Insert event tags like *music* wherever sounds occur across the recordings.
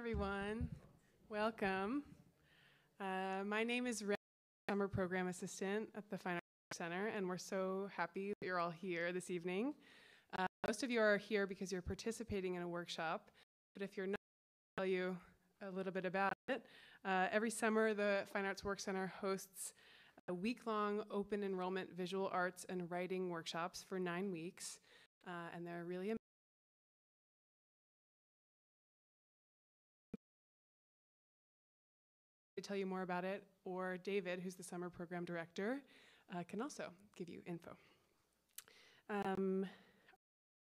everyone. Welcome. Uh, my name is Ren, Summer Program Assistant at the Fine Arts Center, and we're so happy that you're all here this evening. Uh, most of you are here because you're participating in a workshop, but if you're not, I'll tell you a little bit about it. Uh, every summer, the Fine Arts Work Center hosts a week-long open enrollment visual arts and writing workshops for nine weeks, uh, and they're really to tell you more about it, or David, who's the summer program director, uh, can also give you info. Um,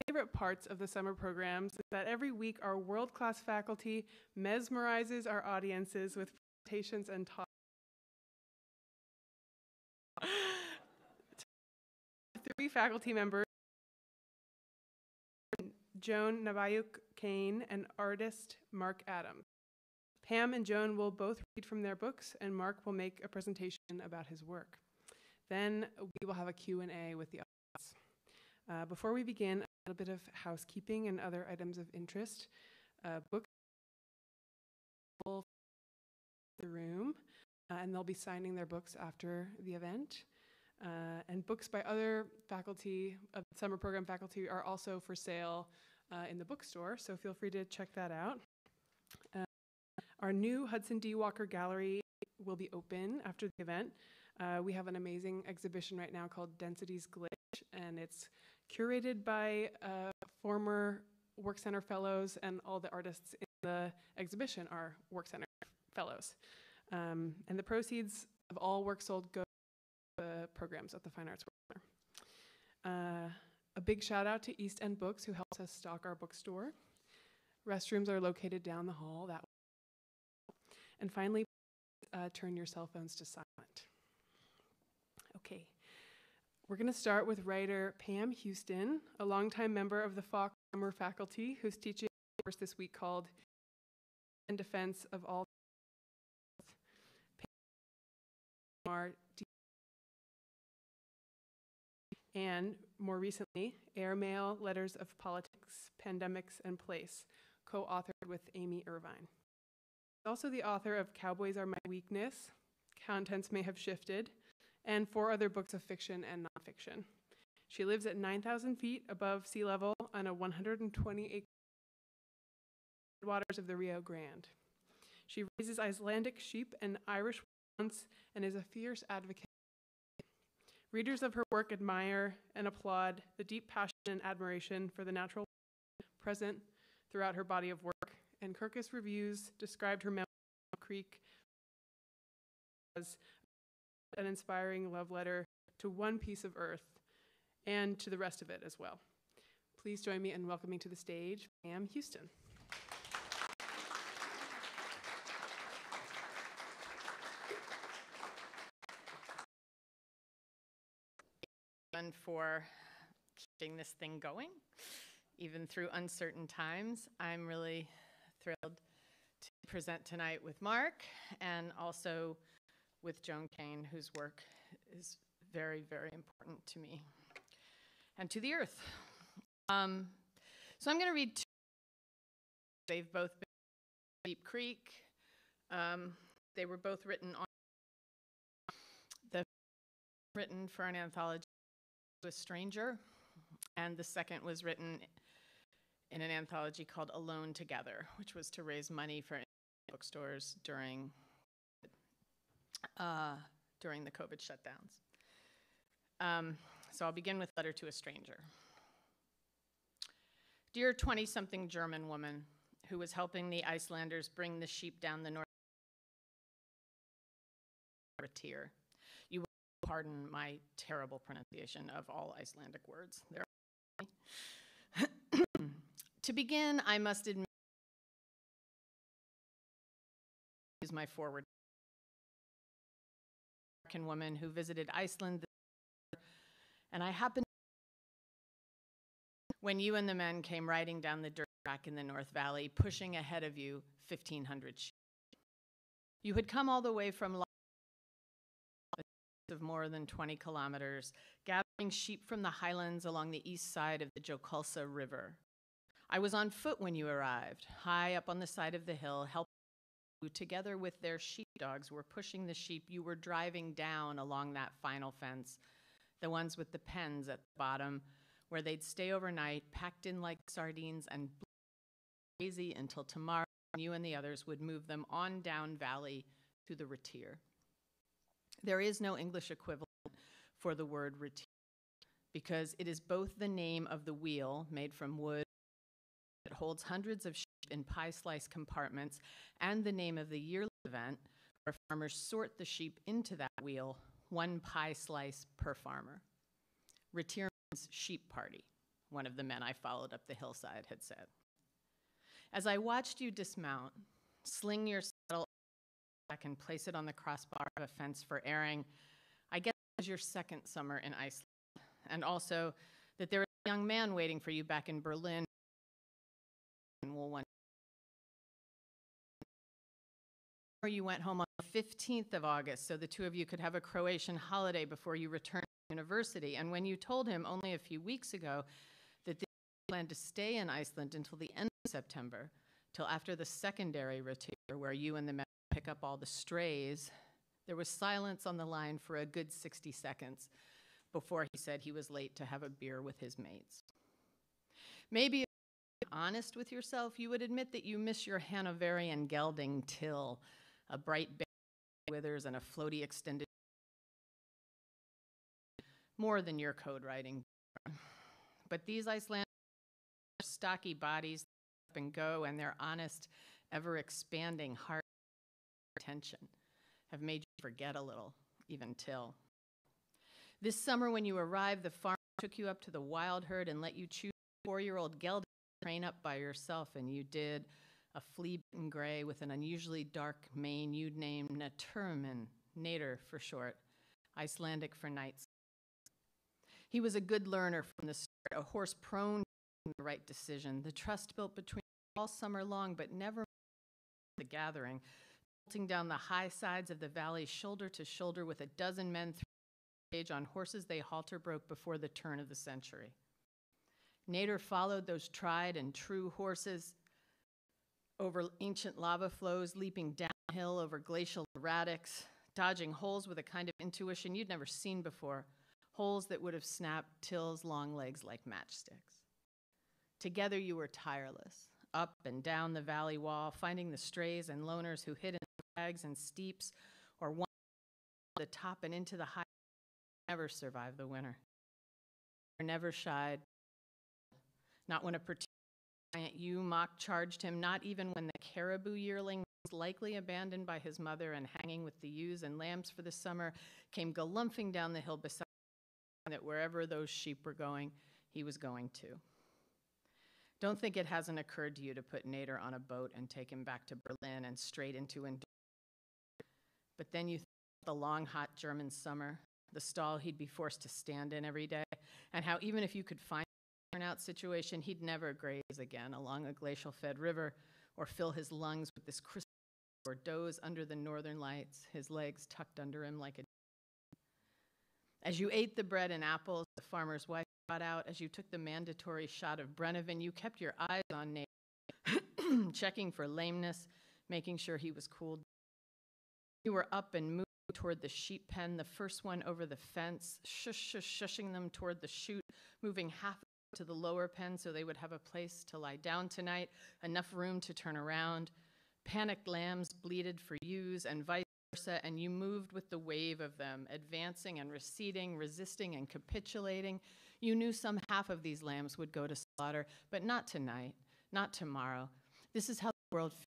favorite parts of the summer programs is that every week our world-class faculty mesmerizes our audiences with presentations and talks. Three faculty members, Joan Naviyuk Kane and artist Mark Adams. Pam and Joan will both read from their books, and Mark will make a presentation about his work. Then we will have a Q&A with the audience. Uh, before we begin, a little bit of housekeeping and other items of interest. Uh, books the room, uh, and they'll be signing their books after the event. Uh, and books by other faculty, uh, summer program faculty, are also for sale uh, in the bookstore, so feel free to check that out. Our new Hudson D. Walker Gallery will be open after the event. Uh, we have an amazing exhibition right now called Density's Glitch, and it's curated by uh, former Work Center fellows, and all the artists in the exhibition are Work Center fellows. Um, and the proceeds of all work sold go to the programs at the Fine Arts Work Center. Uh, a big shout out to East End Books, who helps us stock our bookstore. Restrooms are located down the hall that and finally, uh, turn your cell phones to silent. Okay, we're going to start with writer Pam Houston, a longtime member of the FAWC Summer faculty who's teaching a course this week called In Defense of All and more recently, Airmail Letters of Politics, Pandemics, and Place, co authored with Amy Irvine also the author of Cowboys Are My Weakness, Contents May Have Shifted, and four other books of fiction and nonfiction. She lives at 9,000 feet above sea level on a 120 acre waters of the Rio Grande. She raises Icelandic sheep and Irish wants and is a fierce advocate. Readers of her work admire and applaud the deep passion and admiration for the natural present throughout her body of work and Kirkus Reviews described her memoir, Creek, as an inspiring love letter to one piece of earth and to the rest of it as well. Please join me in welcoming to the stage Pam Houston. for keeping this thing going, even through uncertain times. I'm really thrilled to present tonight with Mark and also with Joan Kane, whose work is very, very important to me and to the earth. Um, so I'm going to read two. They've both been Deep Creek. Um, they were both written on the written for an anthology, A Stranger, and the second was written in an anthology called Alone Together, which was to raise money for bookstores during uh, during the COVID shutdowns. Um, so I'll begin with Letter to a Stranger. Dear 20-something German woman who was helping the Icelanders bring the sheep down the north. You will pardon my terrible pronunciation of all Icelandic words. There to begin, I must admit is my forward American woman who visited Iceland and I happened when you and the men came riding down the dirt track in the North Valley, pushing ahead of you 1,500 sheep. You had come all the way from of more than 20 kilometers, gathering sheep from the highlands along the east side of the Jokulsa River. I was on foot when you arrived, high up on the side of the hill, helping together with their sheepdogs, were pushing the sheep you were driving down along that final fence, the ones with the pens at the bottom, where they'd stay overnight, packed in like sardines and crazy until tomorrow you and the others would move them on down valley to the Réttir. There is no English equivalent for the word Réttir because it is both the name of the wheel made from wood that holds hundreds of sheep in pie slice compartments and the name of the yearly event where farmers sort the sheep into that wheel, one pie slice per farmer. Réttir means sheep party, one of the men I followed up the hillside had said. As I watched you dismount, sling your saddle back and place it on the crossbar of a fence for airing, I guess it was your second summer in Iceland, and also that there was a young man waiting for you back in Berlin. You went home on the 15th of August so the two of you could have a Croatian holiday before you returned to university. And when you told him only a few weeks ago that they planned to stay in Iceland until the end of September, till after the secondary Réttir, where you and the men pick up all the strays, there was silence on the line for a good 60 seconds before he said he was late to have a beer with his mates. Maybe honest with yourself, you would admit that you miss your Hanoverian gelding till a bright withers and a floaty extended more than your code writing. But these Icelandic stocky bodies up and go and their honest, ever expanding heart attention have made you forget a little, even till. This summer, when you arrived, the farmer took you up to the wild herd and let you choose a four year old gelding train up by yourself, and you did a flea bitten gray with an unusually dark mane you'd named Naturman, Nader for short, Icelandic for nights. He was a good learner from the start, a horse prone to the right decision, the trust built between all summer long, but never the gathering, bolting down the high sides of the valley shoulder to shoulder with a dozen men age on horses they halter broke before the turn of the century. Nader followed those tried and true horses over ancient lava flows, leaping downhill over glacial erratics, dodging holes with a kind of intuition you'd never seen before, holes that would have snapped Till's long legs like matchsticks. Together you were tireless, up and down the valley wall, finding the strays and loners who hid in crags and steeps or one the top and into the high never survived the winter. Never shied. Not when a particular giant mock charged him, not even when the caribou yearling was likely abandoned by his mother and hanging with the ewes and lambs for the summer came galumphing down the hill beside him that wherever those sheep were going, he was going to. Don't think it hasn't occurred to you to put Nader on a boat and take him back to Berlin and straight into endurance. But then you think the long, hot German summer, the stall he'd be forced to stand in every day, and how even if you could find turnout situation, he'd never graze again along a glacial fed river or fill his lungs with this crystal or doze under the northern lights, his legs tucked under him like a. As you ate the bread and apples the farmer's wife brought out, as you took the mandatory shot of Brennivin, you kept your eyes on Nate, *clears throat* checking for lameness, making sure he was cooled. You were up and moving toward the sheep pen, the first one over the fence, shush, shush, shushing them toward the chute, moving half to the lower pen so they would have a place to lie down tonight, enough room to turn around. Panicked lambs bleated for ewes and vice versa, and you moved with the wave of them, advancing and receding, resisting and capitulating. You knew some half of these lambs would go to slaughter, but not tonight, not tomorrow. This is how the world feels.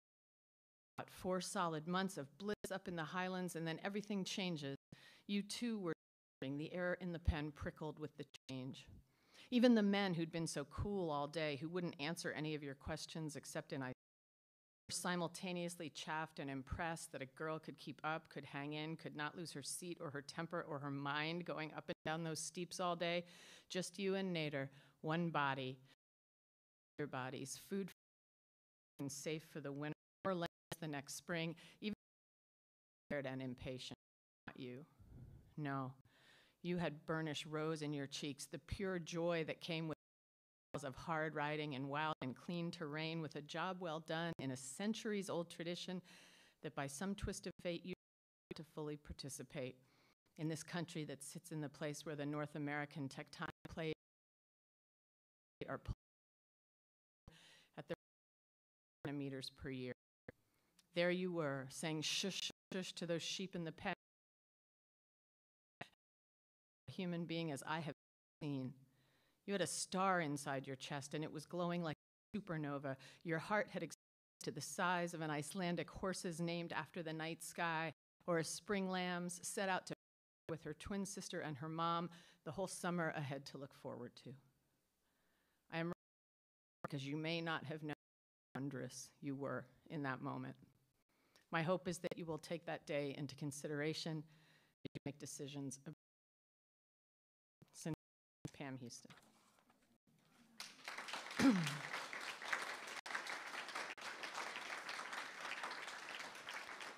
Four solid months of bliss up in the highlands, and then everything changes. You too were the air in the pen prickled with the change. Even the men who'd been so cool all day, who wouldn't answer any of your questions except in I simultaneously chaffed and impressed that a girl could keep up, could hang in, could not lose her seat or her temper or her mind going up and down those steeps all day. Just you and Nader, one body, your bodies, food and safe for the winter, or less the next spring, even tired and impatient. Not you. No. You had burnished rose in your cheeks, the pure joy that came with of hard riding and wild and clean terrain with a job well done in a centuries old tradition that by some twist of fate you to fully participate in this country that sits in the place where the North American tectonic plates are at their meters per year. There you were, saying shush, shush to those sheep in the pen. Human being as I have seen. You had a star inside your chest, and it was glowing like a supernova. Your heart had expanded to the size of an Icelandic horse's named after the night sky, or a spring lamb's set out to with her twin sister and her mom the whole summer ahead to look forward to. I am because you may not have known how wondrous you were in that moment. My hope is that you will take that day into consideration as you make decisions. Pam Houston. *clears throat*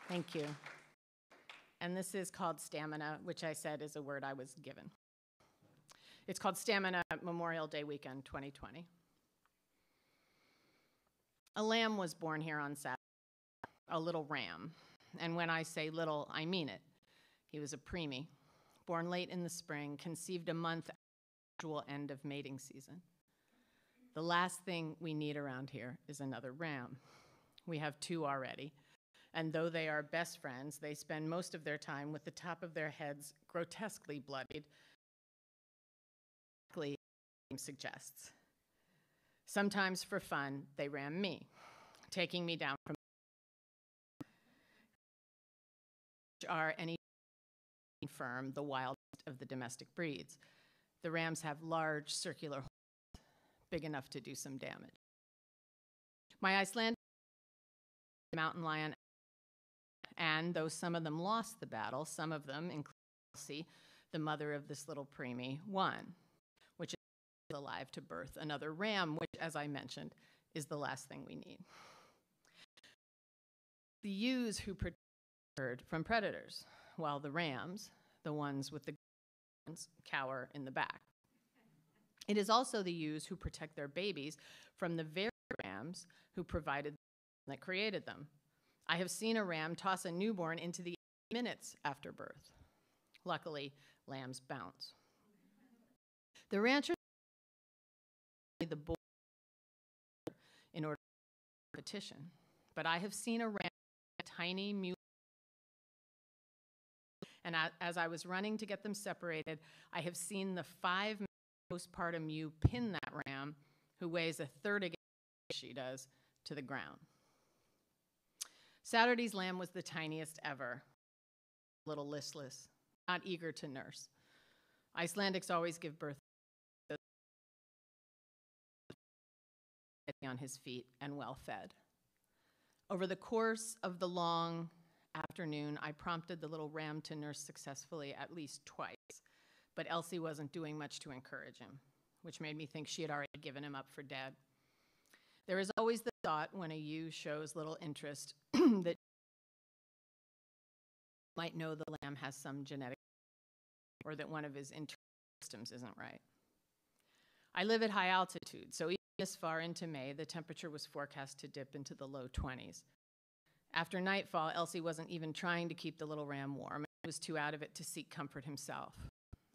Thank you. And this is called stamina, which I said is a word I was given. It's called Stamina Memorial Day Weekend 2020. A lamb was born here on Saturday, a little ram. And when I say little, I mean it. He was a preemie, born late in the spring, conceived a month usual end of mating season. The last thing we need around here is another ram. We have two already. And though they are best friends, they spend most of their time with the top of their heads grotesquely bloodied, suggests. Sometimes for fun, they ram me, taking me down from which are any firm the wildest of the domestic breeds. The rams have large circular holes, big enough to do some damage. My Icelandic mountain lion and though some of them lost the battle, some of them, including Elsie, the mother of this little preemie, won, which is alive to birth another ram, which, as I mentioned, is the last thing we need. The ewes who protect from predators, while the rams, the ones with the cower in the back. It is also the ewes who protect their babies from the very rams who provided that created them, I have seen a ram toss a newborn into the minutes after birth. Luckily, lambs bounce. The rancher the boy in order to petition, but I have seen a ram, a tiny mule. And as I was running to get them separated, I have seen the five postpartum ewe pin that ram, who weighs a third again she does, to the ground. Saturday's lamb was the tiniest ever, a little listless, not eager to nurse. Icelandics always give birth on his feet and well fed. Over the course of the long afternoon, I prompted the little ram to nurse successfully at least twice, but Elsie wasn't doing much to encourage him, which made me think she had already given him up for dead. There is always the thought when a ewe shows little interest *clears throat* that might know the lamb has some genetic or that one of his internal systems isn't right. I live at high altitude, so even this far into May, the temperature was forecast to dip into the low 20s. After nightfall, Elsie wasn't even trying to keep the little ram warm. He was too out of it to seek comfort himself.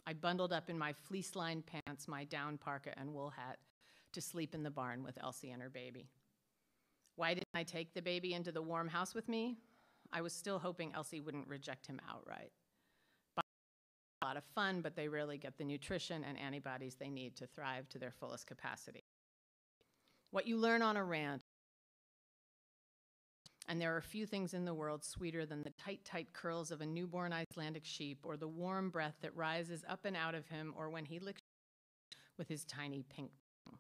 I bundled up in my fleece lined pants, my down parka, and wool hat to sleep in the barn with Elsie and her baby. Why didn't I take the baby into the warm house with me? I was still hoping Elsie wouldn't reject him outright. A lot of fun, but they rarely get the nutrition and antibodies they need to thrive to their fullest capacity. What you learn on a ranch, and there are few things in the world sweeter than the tight, tight curls of a newborn Icelandic sheep, or the warm breath that rises up and out of him, or when he licks with his tiny pink tongue.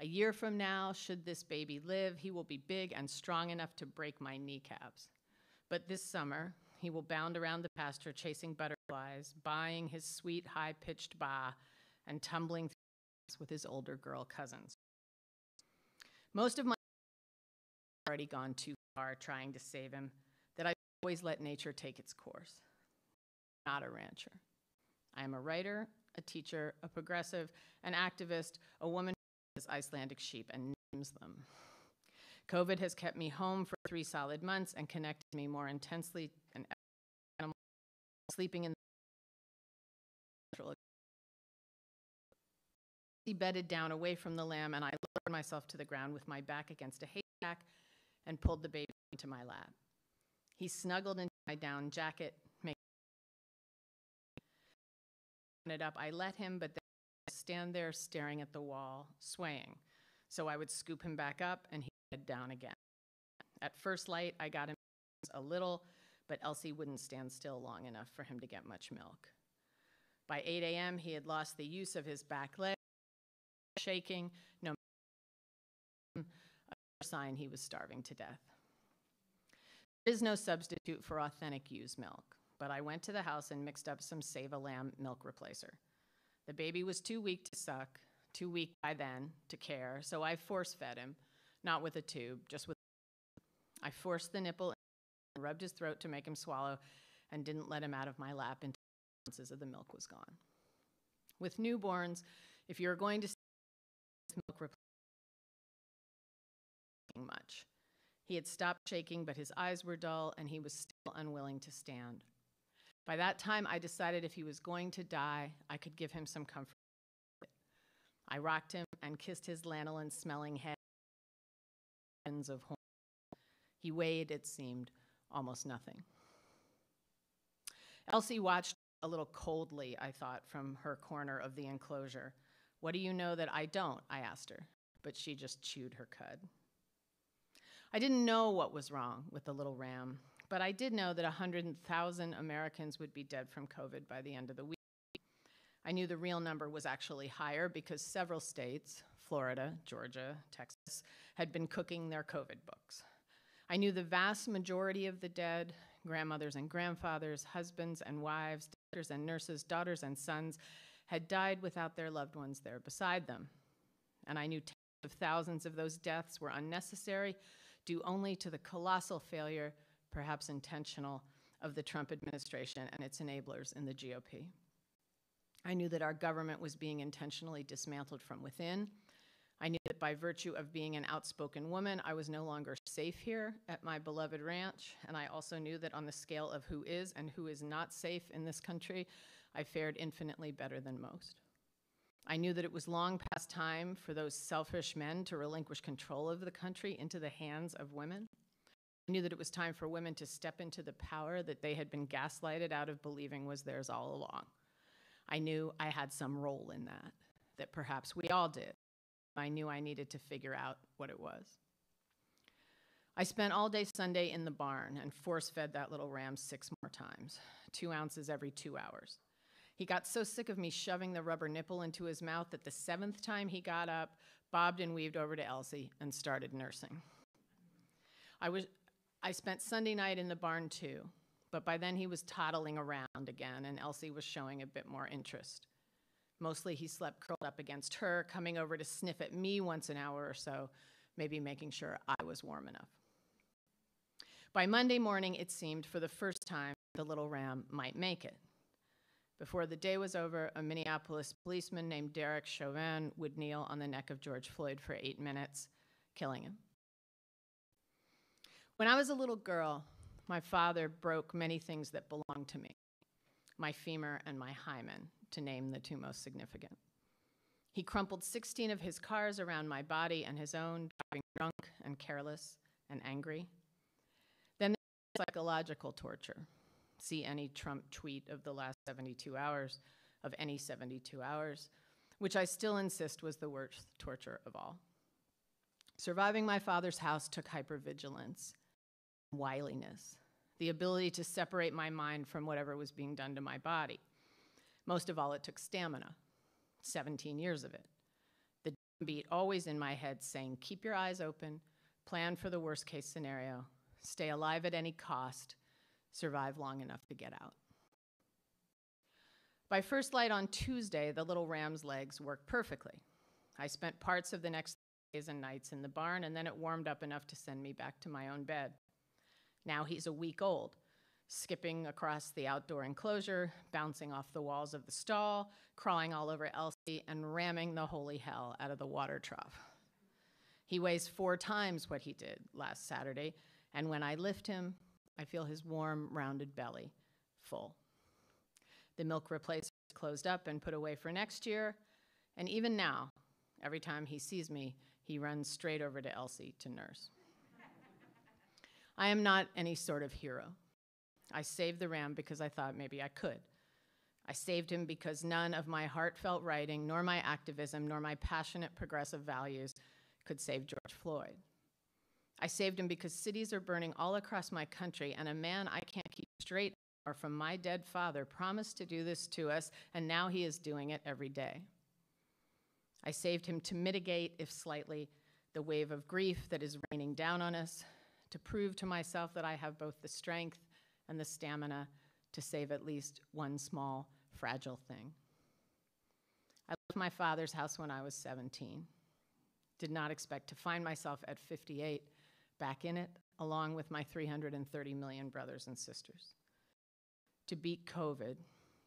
a year from now, should this baby live, he will be big and strong enough to break my kneecaps. But this summer, he will bound around the pasture chasing butterflies, buying his sweet, high pitched ba, and tumbling through with his older girl cousins. Most of my already gone too far trying to save him that I always let nature take its course. Not a rancher. I am a writer, a teacher, a progressive, an activist, a woman his Icelandic sheep and names them. COVID has kept me home for three solid months and connected me more intensely and animal sleeping in the he bedded down away from the lamb and I lowered myself to the ground with my back against a haystack and pulled the baby into my lap. He snuggled into my down jacket, making it up. I let him, but then I stand there staring at the wall, swaying. So I would scoop him back up and he'd head down again. At first light, I got him a little, but Elsie wouldn't stand still long enough for him to get much milk. By 8 a.m., he had lost the use of his back leg, shaking, no sign he was starving to death. There is no substitute for authentic ewe's milk, but I went to the house and mixed up some Save a Lamb milk replacer. The baby was too weak to suck, too weak by then to care, so I force fed him, not with a tube, just with. I forced the nipple and rubbed his throat to make him swallow and didn't let him out of my lap until ounces of the milk was gone. With newborns, if you're going to much. He had stopped shaking, but his eyes were dull and he was still unwilling to stand. By that time, I decided if he was going to die, I could give him some comfort. I rocked him and kissed his lanolin smelling head ends of horn. He weighed, it seemed, almost nothing. Elsie watched a little coldly, I thought, from her corner of the enclosure. What do you know that I don't? I asked her, but she just chewed her cud. I didn't know what was wrong with the little ram, but I did know that 100,000 Americans would be dead from COVID by the end of the week. I knew the real number was actually higher because several states, Florida, Georgia, Texas, had been cooking their COVID books. I knew the vast majority of the dead, grandmothers and grandfathers, husbands and wives, doctors and nurses, daughters and sons, had died without their loved ones there beside them. And I knew tens of thousands of those deaths were unnecessary due only to the colossal failure, perhaps intentional, of the Trump administration and its enablers in the GOP. I knew that our government was being intentionally dismantled from within. I knew that by virtue of being an outspoken woman, I was no longer safe here at my beloved ranch. And I also knew that on the scale of who is and who is not safe in this country, I fared infinitely better than most. I knew that it was long past time for those selfish men to relinquish control of the country into the hands of women. I knew that it was time for women to step into the power that they had been gaslighted out of believing was theirs all along. I knew I had some role in that, that perhaps we all did. I knew I needed to figure out what it was. I spent all day Sunday in the barn and force fed that little ram six more times, two ounces every two hours. He got so sick of me shoving the rubber nipple into his mouth that the seventh time he got up, bobbed and weaved over to Elsie and started nursing. I, was, I spent Sunday night in the barn too, but by then he was toddling around again and Elsie was showing a bit more interest. Mostly he slept curled up against her, coming over to sniff at me once an hour or so, maybe making sure I was warm enough. By Monday morning, it seemed for the first time the little ram might make it. Before the day was over, a Minneapolis policeman named Derek Chauvin would kneel on the neck of George Floyd for eight minutes, killing him. When I was a little girl, my father broke many things that belonged to me my femur and my hymen, to name the two most significant. He crumpled 16 of his cars around my body and his own, driving drunk and careless and angry. Then there was psychological torture see any Trump tweet of the last 72 hours, of any 72 hours, which I still insist was the worst torture of all. Surviving my father's house took hypervigilance, wiliness, the ability to separate my mind from whatever was being done to my body. Most of all, it took stamina, 17 years of it. The beat always in my head saying, keep your eyes open, plan for the worst case scenario, stay alive at any cost, survive long enough to get out. By first light on Tuesday, the little ram's legs worked perfectly. I spent parts of the next days and nights in the barn, and then it warmed up enough to send me back to my own bed. Now he's a week old, skipping across the outdoor enclosure, bouncing off the walls of the stall, crawling all over Elsie, and ramming the holy hell out of the water trough. He weighs four times what he did last Saturday, and when I lift him, I feel his warm, rounded belly full. The milk replacer is closed up and put away for next year, and even now, every time he sees me, he runs straight over to Elsie to nurse. I am not any sort of hero. I saved the ram because I thought maybe I could. I saved him because none of my heartfelt writing, nor my activism, nor my passionate progressive values could save George Floyd. I saved him because cities are burning all across my country, and a man I can't keep straight or from my dead father promised to do this to us, and now he is doing it every day. I saved him to mitigate, if slightly, the wave of grief that is raining down on us, to prove to myself that I have both the strength and the stamina to save at least one small, fragile thing. I left my father's house when I was 17. Did not expect to find myself at 58 back in it, along with my 330 million brothers and sisters. To beat COVID,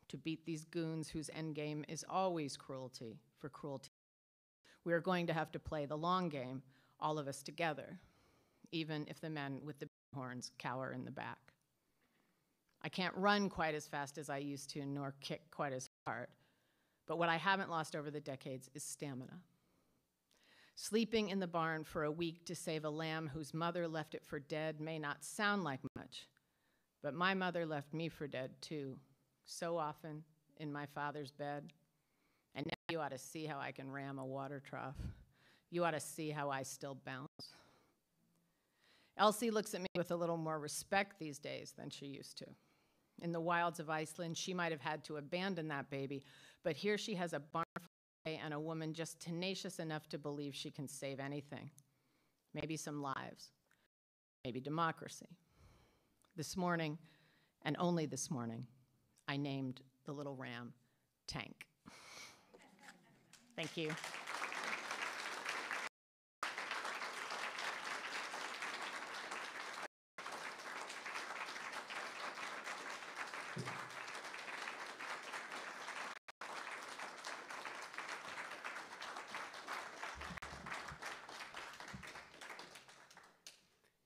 to beat these goons whose endgame is always cruelty for cruelty. We are going to have to play the long game, all of us together, even if the men with the horns cower in the back. I can't run quite as fast as I used to, nor kick quite as hard. But what I haven't lost over the decades is stamina. Sleeping in the barn for a week to save a lamb whose mother left it for dead may not sound like much, but my mother left me for dead too, so often in my father's bed. And now you ought to see how I can ram a water trough. You ought to see how I still bounce. Elsie looks at me with a little more respect these days than she used to. In the wilds of Iceland, she might have had to abandon that baby, but here she has a barn and a woman just tenacious enough to believe she can save anything. Maybe some lives, maybe democracy. This morning, and only this morning, I named the little ram Tank. Thank you.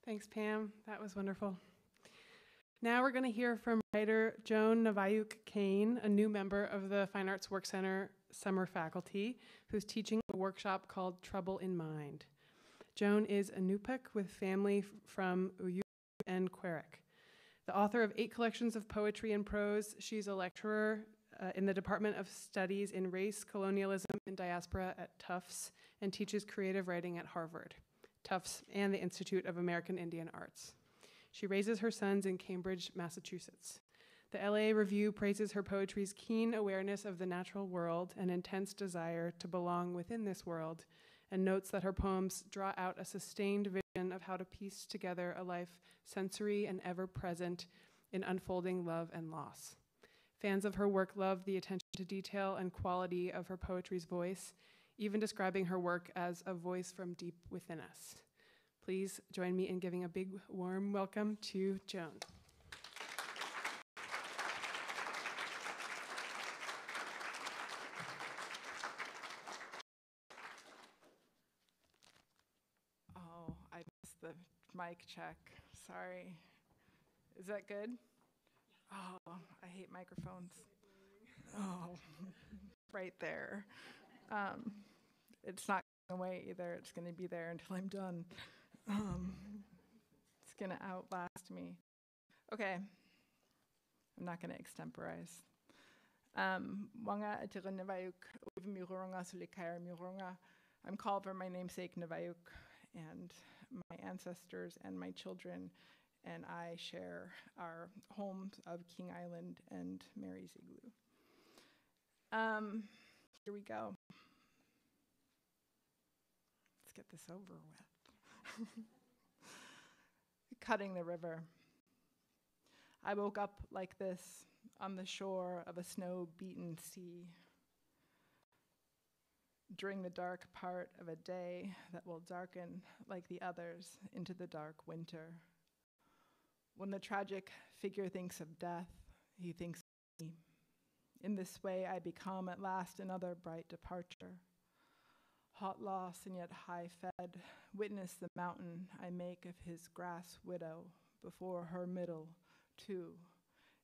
Thanks, Pam. That was wonderful. Now we're going to hear from writer Joan Naviyuk Kane, a new member of the Fine Arts Work Center summer faculty, who's teaching a workshop called Trouble in Mind. Joan is Inupiaq with family from Ugiuvak and Qawiaraq. The author of eight collections of poetry and prose, she's a lecturer uh, in the Department of Studies in Race, Colonialism, and Diaspora at Tufts and teaches creative writing at Harvard. Tufts, and the Institute of American Indian Arts. She raises her sons in Cambridge, Massachusetts. The LA Review praises her poetry's keen awareness of the natural world and intense desire to belong within this world, and notes that her poems draw out a sustained vision of how to piece together a life sensory and ever present in unfolding love and loss. Fans of her work love the attention to detail and quality of her poetry's voice even describing her work as a voice from deep within us. Please join me in giving a big warm welcome to Joan. Oh, I missed the mic check. Sorry. Is that good? Oh, I hate microphones. Oh, right there. Um, it's not going away either. It's going to be there until I'm done. Um, it's going to outlast me. Okay. I'm not going to extemporize. Um, wanga atira Naviyuk mironga sulikaya mironga. I'm called for my namesake Naviyuk, and my ancestors and my children and I share our homes of King Island and Mary's Igloo. Um, here we go Let's get this over with. *laughs* Cutting the river. I woke up like this on the shore of a snow beaten sea during the dark part of a day that will darken like the others into the dark winter. When the tragic figure thinks of death, he thinks of me. In this way, I become at last another bright departure. Hot loss and yet high fed, witness the mountain I make of his grass widow before her middle, too,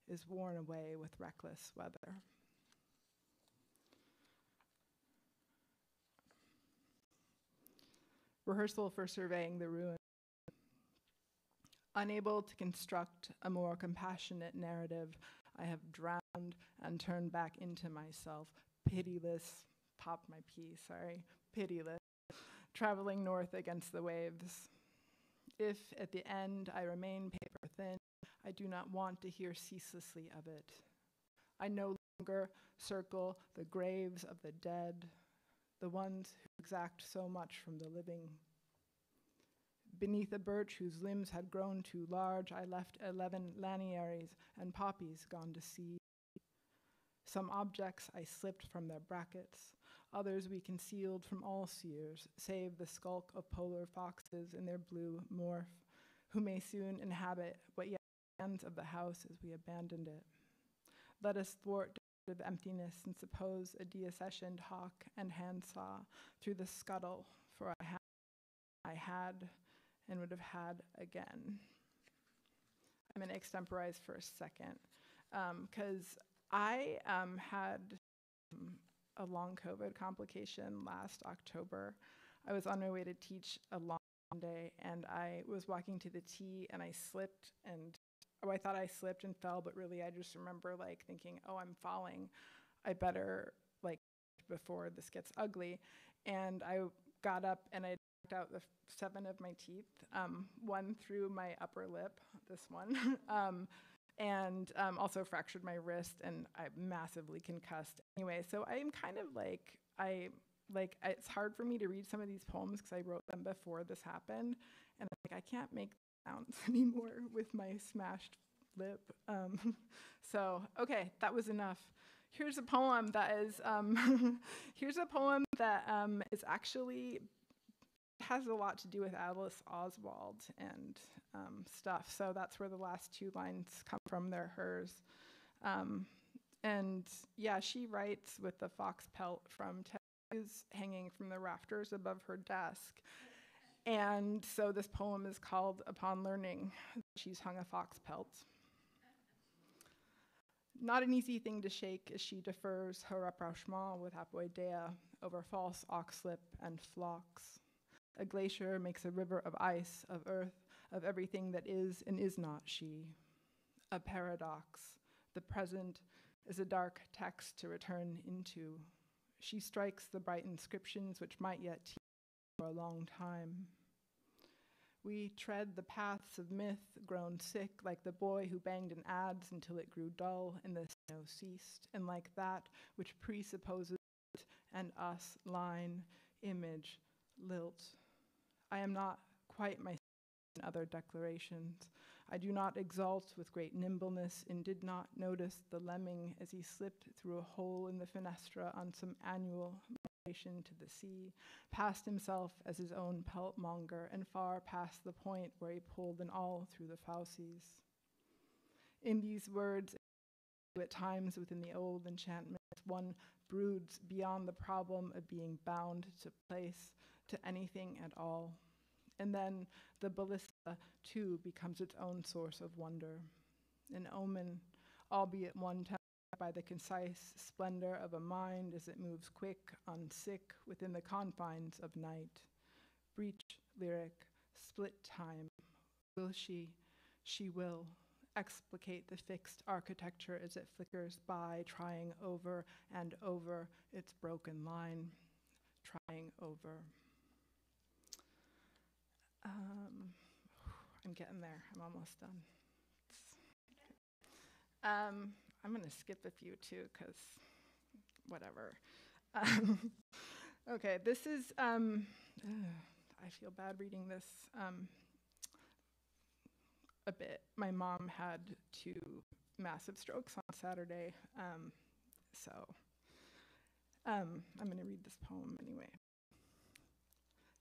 is worn away with reckless weather. Rehearsal for surveying the ruin. Unable to construct a more compassionate narrative, I have drowned and turned back into myself, pitiless, pop my P, sorry, pitiless, traveling north against the waves. If at the end I remain paper thin, I do not want to hear ceaselessly of it. I no longer circle the graves of the dead, the ones who exact so much from the living. Beneath a birch whose limbs had grown too large, I left eleven laniaries and poppies gone to seed. Some objects I slipped from their brackets, others we concealed from all seers, save the skulk of polar foxes in their blue morph, who may soon inhabit what yet remains of the house as we abandoned it. Let us thwart of emptiness and suppose a deaccessioned hawk and handsaw through the scuttle, for I had, I had and would have had again. I'm going to extemporize for a second because um, I um, had um, a long COVID complication last October. I was on my way to teach a long day and I was walking to the T and I slipped and oh, I thought I slipped and fell, but really I just remember like thinking, oh, I'm falling. I better like before this gets ugly. And I got up and I knocked out the seven of my teeth, um, one through my upper lip, this one, *laughs* um, and um, also fractured my wrist and I'm massively concussed. Anyway, so I'm kind of like, I like it's hard for me to read some of these poems because I wrote them before this happened, and I'm like I can't make sounds *laughs* anymore with my smashed lip. Um, *laughs* so okay, that was enough. Here's a poem that is um, *laughs* here's a poem that um, is actually has a lot to do with Alice Oswald and um, stuff. So that's where the last two lines come from. They're hers. Um, and yeah, she writes with the fox pelt from tattoos hanging from the rafters above her desk. And so this poem is called Upon Learning. She's hung a fox pelt. Not an easy thing to shake as she defers her rapprochement with Apoidea over false oxlip and flocks. A glacier makes a river of ice, of earth, of everything that is and is not she. A paradox. The present is a dark text to return into. She strikes the bright inscriptions which might yet teach for a long time. We tread the paths of myth, grown sick, like the boy who banged an adze until it grew dull and the snow ceased, and like that which presupposes it and us line, image, lilt. I am not quite myself in other declarations. I do not exult with great nimbleness and did not notice the lemming as he slipped through a hole in the fenestra on some annual migration to the sea, past himself as his own pelt monger, and far past the point where he pulled an awl through the fauces. In these words, at times within the old enchantment, one broods beyond the problem of being bound to place to anything at all. And then the ballista, too, becomes its own source of wonder, an omen, albeit one tempered by the concise splendor of a mind as it moves quick, unsick within the confines of night. Breach lyric, split time. Will she? She will explicate the fixed architecture as it flickers by, trying over and over its broken line, trying over. Um, I'm getting there. I'm almost done. Um, I'm going to skip a few too, because whatever. Um, *laughs* okay, this is, um, I feel bad reading this um, a bit. My mom had two massive strokes on Saturday, um, so um, I'm going to read this poem anyway.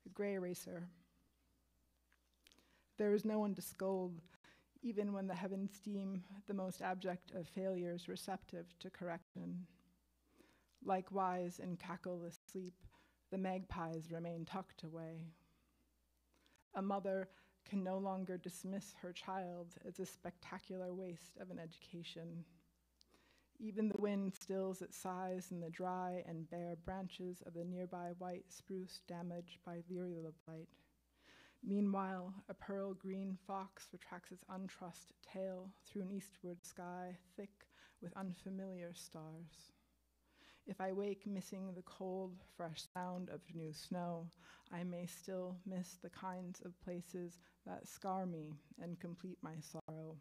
The Gray Eraser. There is no one to scold, even when the heavens deem the most abject of failures receptive to correction. Likewise, in cackleless sleep, the magpies remain tucked away. A mother can no longer dismiss her child as a spectacular waste of an education. Even the wind stills its sighs in the dry and bare branches of the nearby white spruce damaged by virula blight. Meanwhile, a pearl green fox retracts its untrussed tail through an eastward sky thick with unfamiliar stars. If I wake missing the cold, fresh sound of new snow, I may still miss the kinds of places that scar me and complete my sorrow.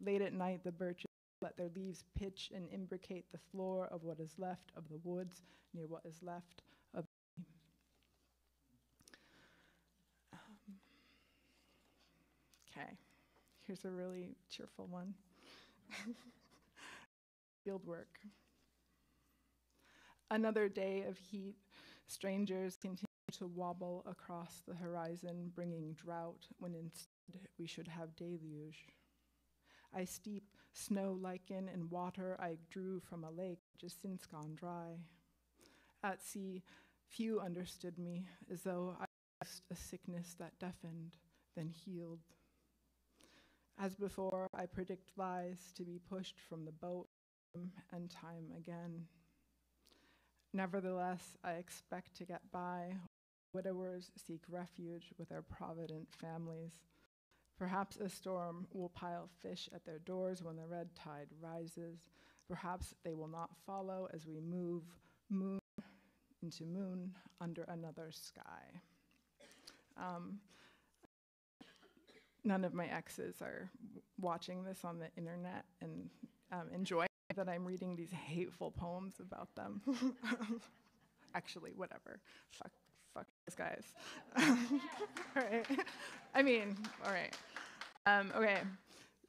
Late at night, the birches let their leaves pitch and imbricate the floor of what is left of the woods near what is left of me. Okay, here's a really cheerful one. *laughs* Field work. Another day of heat, strangers continue to wobble across the horizon, bringing drought when instead we should have deluge. I steep snow lichen in water I drew from a lake just since gone dry. At sea, few understood me, as though I was a sickness that deafened, then healed. As before, I predict lies to be pushed from the boat and time again. Nevertheless, I expect to get by. Widowers seek refuge with their provident families. Perhaps a storm will pile fish at their doors when the red tide rises. Perhaps they will not follow as we move moon into moon under another sky. Um, none of my exes are watching this on the internet and um, enjoying that I'm reading these hateful poems about them. *laughs* Actually, whatever. Fuck, fuck those guys. *laughs* all right. I mean, all right. Um, okay.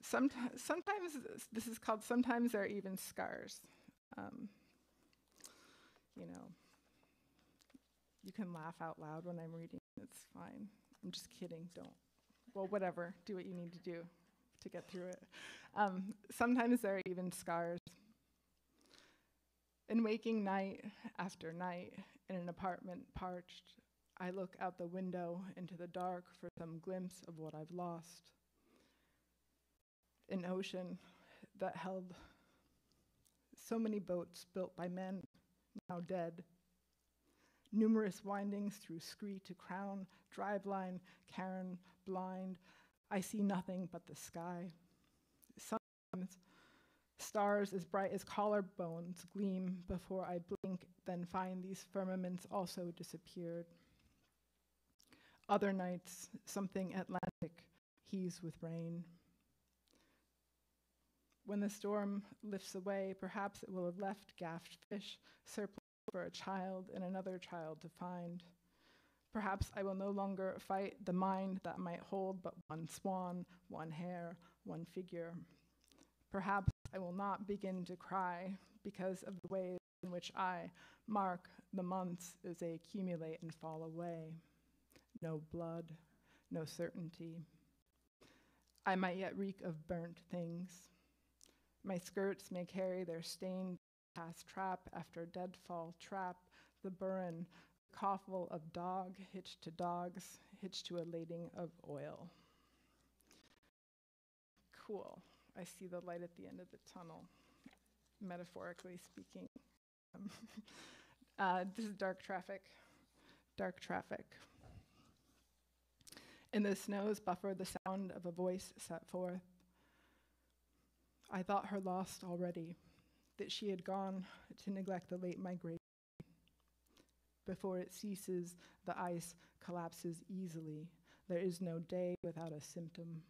Somet- sometimes this is called sometimes there are even scars. Um, you know, you can laugh out loud when I'm reading. It's fine. I'm just kidding. Don't. Well, whatever. Do what you need to do to get through it. Um, sometimes there are even scars. In waking night after night in an apartment parched, I look out the window into the dark for some glimpse of what I've lost. An ocean that held so many boats built by men, now dead. Numerous windings through scree to crown, driveline, cairn, blind. I see nothing but the sky. Sometimes stars as bright as collarbones gleam before I blink, then find these firmaments also disappeared. Other nights, something Atlantic heaves with rain. When the storm lifts away, perhaps it will have left gaffed fish surplus for a child and another child to find. Perhaps I will no longer fight the mind that might hold but one swan, one hair, one figure. Perhaps I will not begin to cry because of the ways in which I mark the months as they accumulate and fall away. No blood, no certainty. I might yet reek of burnt things. My skirts may carry their stained past trap after deadfall trap, the burren coffle of dog hitched to dogs, hitched to a lading of oil. Cool. I see the light at the end of the tunnel, metaphorically speaking. Um, *laughs* uh, this is dark traffic. Dark traffic. In the snows buffer the sound of a voice set forth. I thought her lost already, that she had gone to neglect the late migration. Before it ceases, the ice collapses easily. There is no day without a symptom.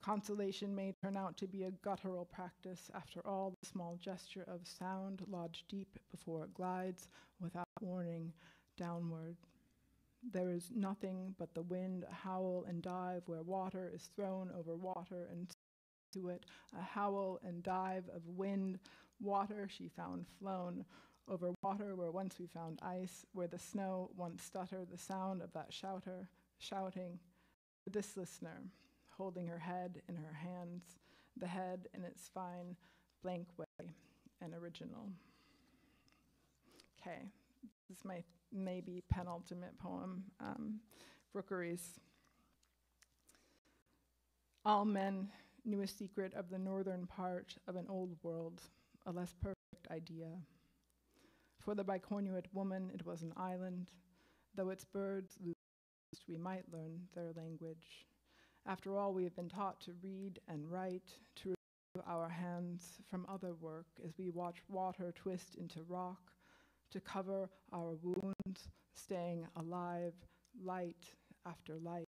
Consolation may turn out to be a guttural practice. After all, the small gesture of sound lodged deep before it glides without warning downward. There is nothing but the wind, a howl and dive where water is thrown over water and to it, a howl and dive of wind, water she found flown over water where once we found ice, where the snow once stuttered the sound of that shouter shouting. This listener, holding her head in her hands, the head in its fine, blank way, and original. Okay, this is my maybe penultimate poem, um, Rookeries. All men knew a secret of the northern part of an old world, a less perfect idea. For the Bicornuate woman, it was an island, though its birds loosed, we might learn their language. After all, we have been taught to read and write, to remove our hands from other work as we watch water twist into rock, to cover our wounds, staying alive, light after light.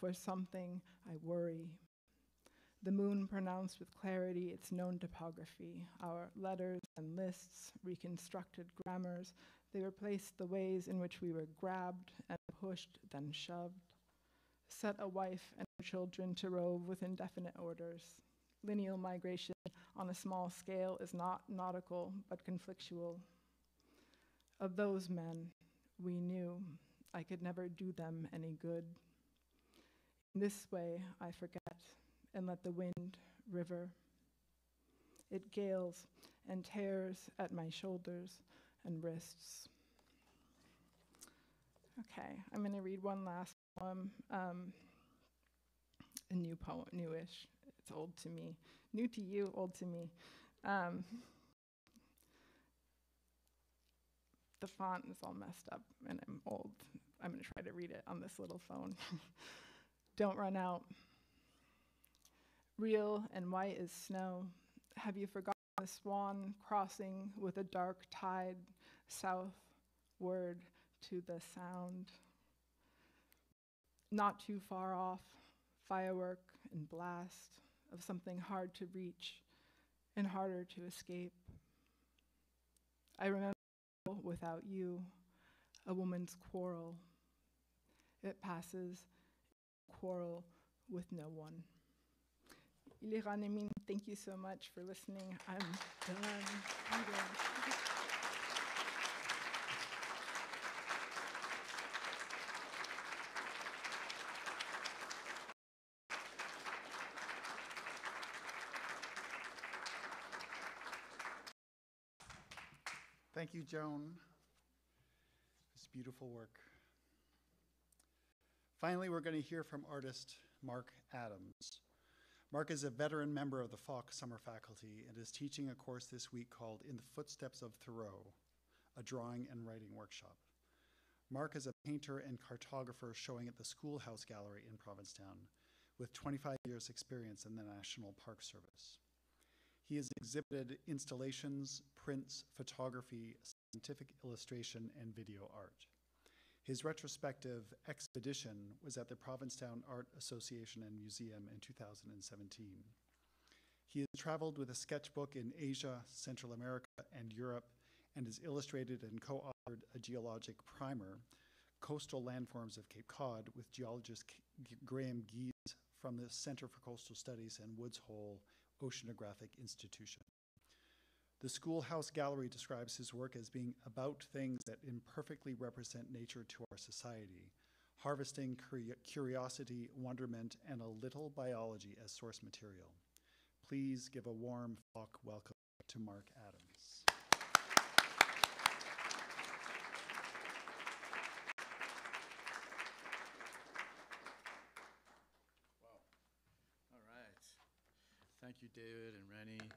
For something I worry. The moon pronounced with clarity its known topography, our letters and lists, reconstructed grammars. They replaced the ways in which we were grabbed and pushed, then shoved. Set a wife and children to rove with indefinite orders. Lineal migration on a small scale is not nautical but conflictual. Of those men, we knew I could never do them any good. In this way, I forget and let the wind river. It gales and tears at my shoulders and wrists. Okay, I'm going to read one last poem, um, a new poem, newish. It's old to me, new to you, old to me. Um, the font is all messed up, and I'm old. I'm going to try to read it on this little phone. *laughs* Don't run out. Real and white as snow. Have you forgotten the swan crossing with a dark tide southward to the sound? Not too far off, firework and blast of something hard to reach and harder to escape. I remember without you, a woman's quarrel. It passes, quarrel with no one. Iliran Emin, thank you so much for listening. I'm done. I'm done. Thank you, Joan. It's beautiful work. Finally, we're going to hear from artist Mark Adams. Mark is a veteran member of the FAWC Summer Faculty and is teaching a course this week called In the Footsteps of Thoreau, a drawing and writing workshop. Mark is a painter and cartographer showing at the Schoolhouse Gallery in Provincetown with 25 years experience in the National Park Service. He has exhibited installations, prints, photography, scientific illustration, and video art. His retrospective expedition was at the Provincetown Art Association and Museum in 2017. He has traveled with a sketchbook in Asia, Central America, and Europe, and has illustrated and co authored a geologic primer, Coastal Landforms of Cape Cod, with geologist G- Graham Giese from the Center for Coastal Studies and Woods Hole Oceanographic Institution. The Schoolhouse Gallery describes his work as being about things that imperfectly represent nature to our society, harvesting curiosity, wonderment, and a little biology as source material. Please give a warm welcome to Mark Adams. All right. Thank you, David and Rennie.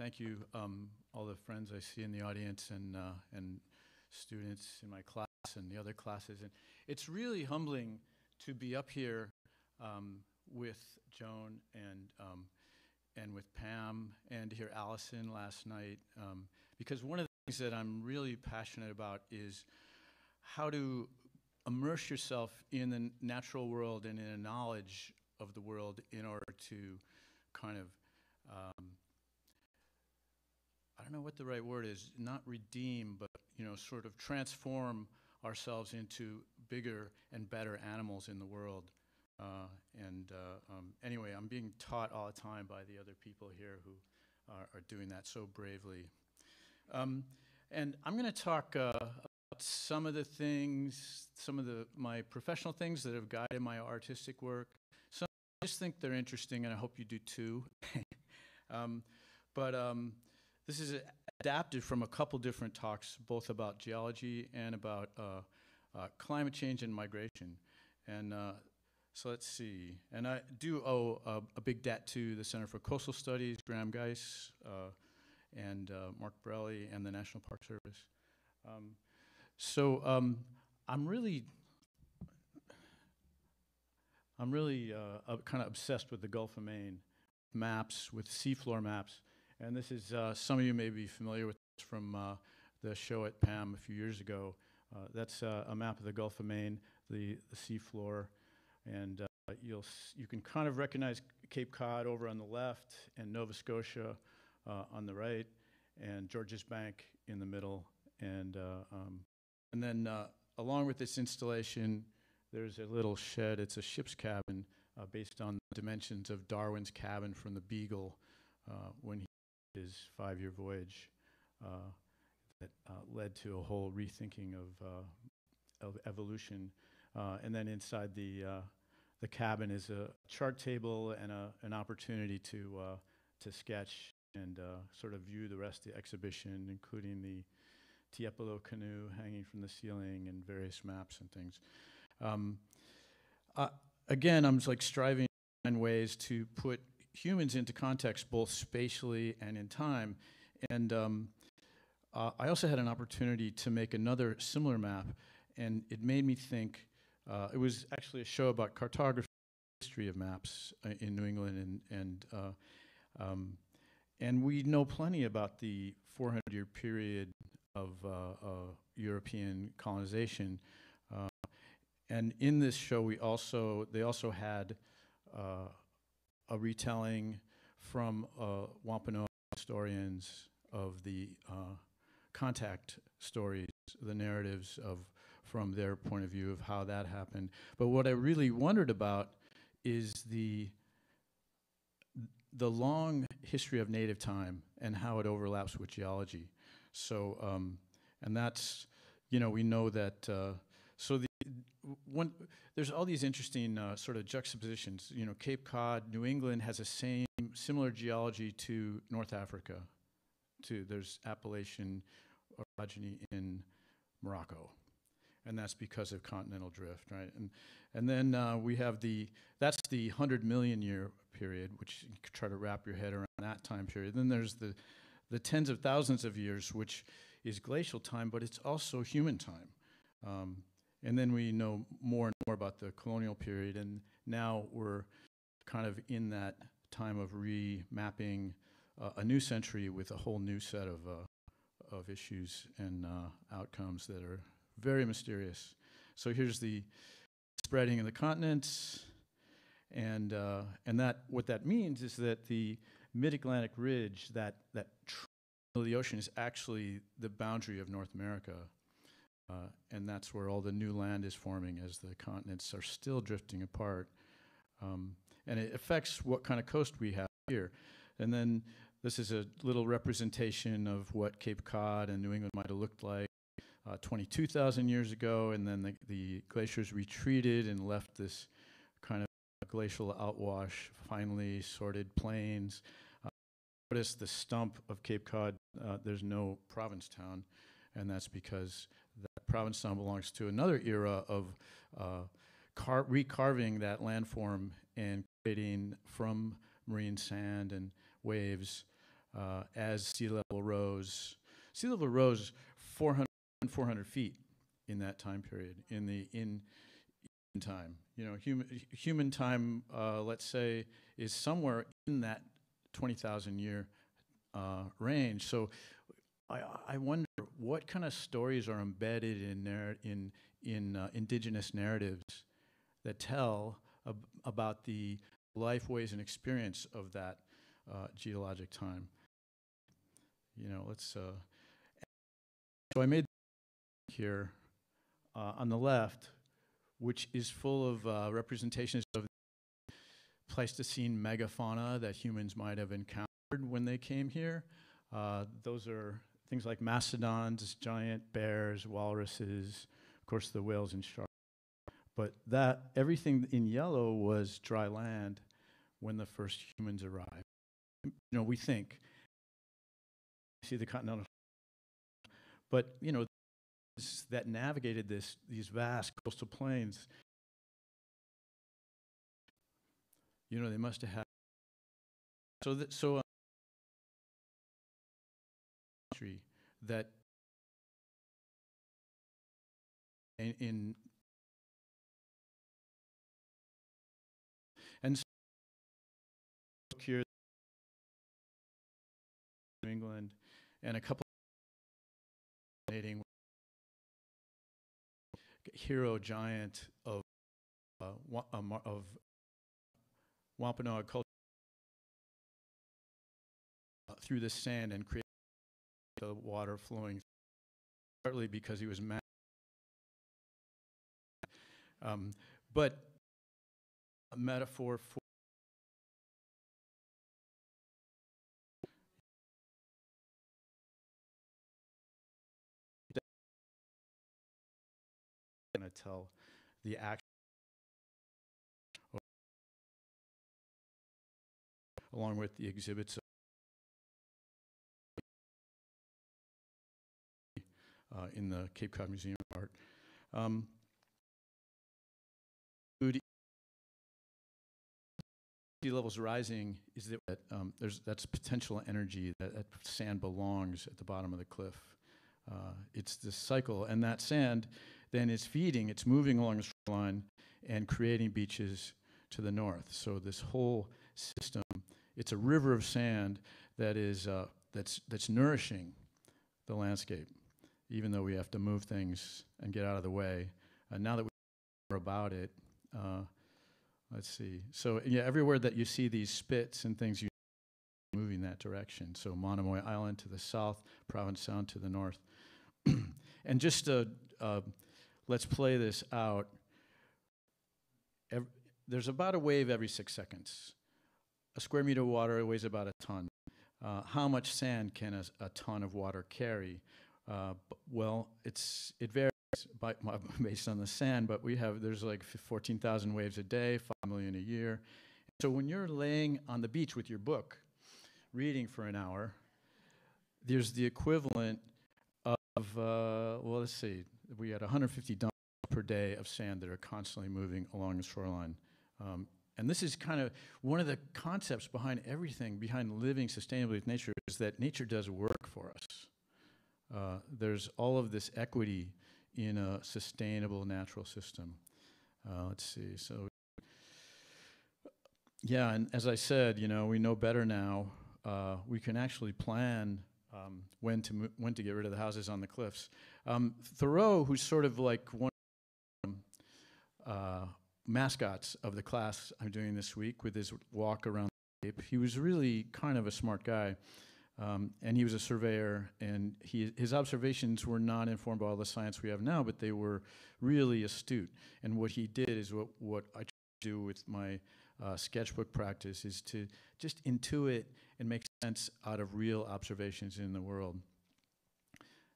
Thank you, um, all the friends I see in the audience and, uh, and students in my class and the other classes. And it's really humbling to be up here um, with Joan and, um, and with Pam and to hear Allison last night. Um, because one of the things that I'm really passionate about is how to immerse yourself in the natural world and in a knowledge of the world in order to kind of um, I don't know what the right word is, not redeem, but you know, sort of transform ourselves into bigger and better animals in the world. Uh, and uh, um, anyway, I'm being taught all the time by the other people here who are, are doing that so bravely. Um, and I'm going to talk uh, about some of the things, some of the my professional things that have guided my artistic work, Some I just think they're interesting, and I hope you do too. *laughs* um, but um, this is adapted from a couple different talks, both about geology and about uh, uh, climate change and migration. And uh, so let's see. And I do owe a, a big debt to the Center for Coastal Studies, Graham Giese, uh, and uh, Mark Borrelli, and the National Park Service. Um, so um, I'm really, I'm really uh, kind of obsessed with the Gulf of Maine maps, with seafloor maps. And this is, uh, some of you may be familiar with this from uh, the show at PAM a few years ago. Uh, that's uh, a map of the Gulf of Maine, the, the seafloor. And uh, you'll, you can kind of recognize Cape Cod over on the left and Nova Scotia uh, on the right, and Georges Bank in the middle. And, um, and then along with this installation, there's a little shed. It's a ship's cabin based on the dimensions of Darwin's cabin from the Beagle when he his five-year voyage uh, that uh, led to a whole rethinking of, uh, evolution. Uh, and then inside the, uh, the cabin is a chart table and a, an opportunity to, uh, to sketch and sort of view the rest of the exhibition, including the Tiepolo canoe hanging from the ceiling and various maps and things. Um, again, I'm just like striving find ways to put humans into context, both spatially and in time. And um, uh, I also had an opportunity to make another similar map, and it made me think. Uh, it was actually a show about cartography, history of maps uh, in New England, and and uh, um, and we know plenty about the 400-year period of uh, uh, European colonization. And in this show, we also they also had a retelling from uh, Wampanoag historians of the uh, contact stories, the narratives of from their point of view of how that happened. But what I really wondered about is the the long history of native time and how it overlaps with geology. So, um, and that's, you know, we know that. Uh, so the there's all these interesting uh, sort of juxtapositions. You know, Cape Cod, New England has a same similar geology to North Africa. To there's Appalachian orogeny in Morocco, and that's because of continental drift, right? And and then uh, we have the that's the hundred million year period, which you could try to wrap your head around that time period. Then there's the the tens of thousands of years, which is glacial time, but it's also human time. Um, and then we know more and more about the colonial period, and now we're kind of in that time of remapping uh, a new century with a whole new set of uh, of issues and uh, outcomes that are very mysterious. So here's the spreading of the continents, and uh, and that what that means is that the Mid-Atlantic Ridge, that that of the ocean, is actually the boundary of North America. Uh, and that's where all the new land is forming as the continents are still drifting apart. Um, and it affects what kind of coast we have here. And then this is a little representation of what Cape Cod and New England might have looked like uh, 22,000 years ago. And then the, the glaciers retreated and left this kind of glacial outwash, finely sorted plains. Uh, notice the stump of Cape Cod, uh, there's no Provincetown, and that's because Provincetown belongs to another era of uh, car- recarving that landform and creating from marine sand and waves uh, as sea level rose. Sea level rose 400, 400 feet in that time period in the in, in time. You know, human human time, uh, let's say, is somewhere in that 20,000 year uh, range. So I, I wonder what kind of stories are embedded in narr- in in uh, indigenous narratives that tell ab- about the life, ways, and experience of that uh, geologic time. You know, let's. Uh, so I made here uh, on the left, which is full of uh, representations of Pleistocene megafauna that humans might have encountered when they came here. Uh, those are things like mastodons, giant bears, walruses, of course the whales and sharks. But that everything in yellow was dry land, when the first humans arrived. You know, we think, see the continental, but, you know, that navigated this, these vast coastal plains, you know, they must have had, so that, so, uh, that in, in and so here New England and a couple hero giant of uh, uh, of Wampanoag culture uh, through the sand and create the water flowing partly because he was mad. Um, but a metaphor for going to tell the action along with the exhibits uh, in the Cape Cod Museum of Art. Um, sea levels rising is that um, there's that's potential energy that, that sand belongs at the bottom of the cliff. Uh, it's this cycle, and that sand then is feeding. It's moving along the shoreline and creating beaches to the north. So this whole system, it's a river of sand that is uh, that's that's nourishing the landscape, even though we have to move things and get out of the way. And now that we know about it, uh, let's see. So yeah, everywhere that you see these spits and things, you moving that direction. So Monomoy Island to the south, Province Sound to the north. *clears throat* and just uh, uh, let's play this out. Ev- there's about a wave every six seconds. A square meter of water weighs about a ton. Uh, how much sand can a ton of water carry? Uh, well, it's it varies by, *laughs* based on the sand, but we have there's like 14,000 waves a day, five million a year. So when you're laying on the beach with your book, reading for an hour, there's the equivalent of uh, well, let's see, we had 150 dumps per day of sand that are constantly moving along the shoreline. Um, and this is kind of one of the concepts behind everything, behind living sustainably with nature, is that nature does work for us. Uh, there's all of this equity in a sustainable natural system. Uh, let's see. So, yeah, and as I said, you know, we know better now. Uh, we can actually plan um, when to when to get rid of the houses on the cliffs. Um, Thoreau, who's sort of like one um, uh, mascots of the class I'm doing this week with his walk around the Cape, he was really kind of a smart guy. Um, and he was a surveyor, and he, his observations were not informed by all the science we have now, but they were really astute. And what he did is what, what I try to do with my uh, sketchbook practice is to just intuit and make sense out of real observations in the world.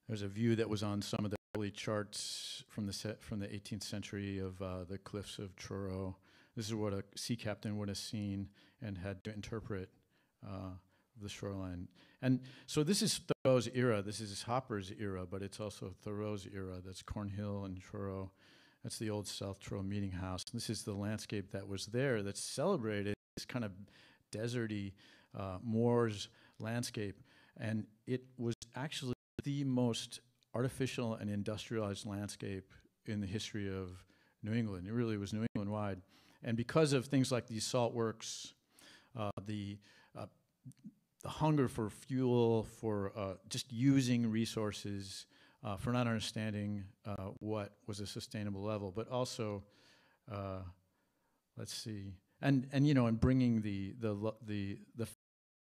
There's a view that was on some of the early charts from the from the 18th century of uh, the cliffs of Truro. This is what a sea captain would have seen and had to interpret uh, the shoreline. And so this is Thoreau's era. This is Hopper's era, but it's also Thoreau's era. That's Cornhill and Truro. That's the old South Truro Meeting House. This is the landscape that was there that's celebrated, this kind of deserty uh, moors landscape. And it was actually the most artificial and industrialized landscape in the history of New England. It really was New England wide. And because of things like these salt works, uh, the uh, the hunger for fuel, for uh, just using resources, uh, for not understanding uh, what was a sustainable level, but also, uh, let's see, and and you know, and bringing the the the the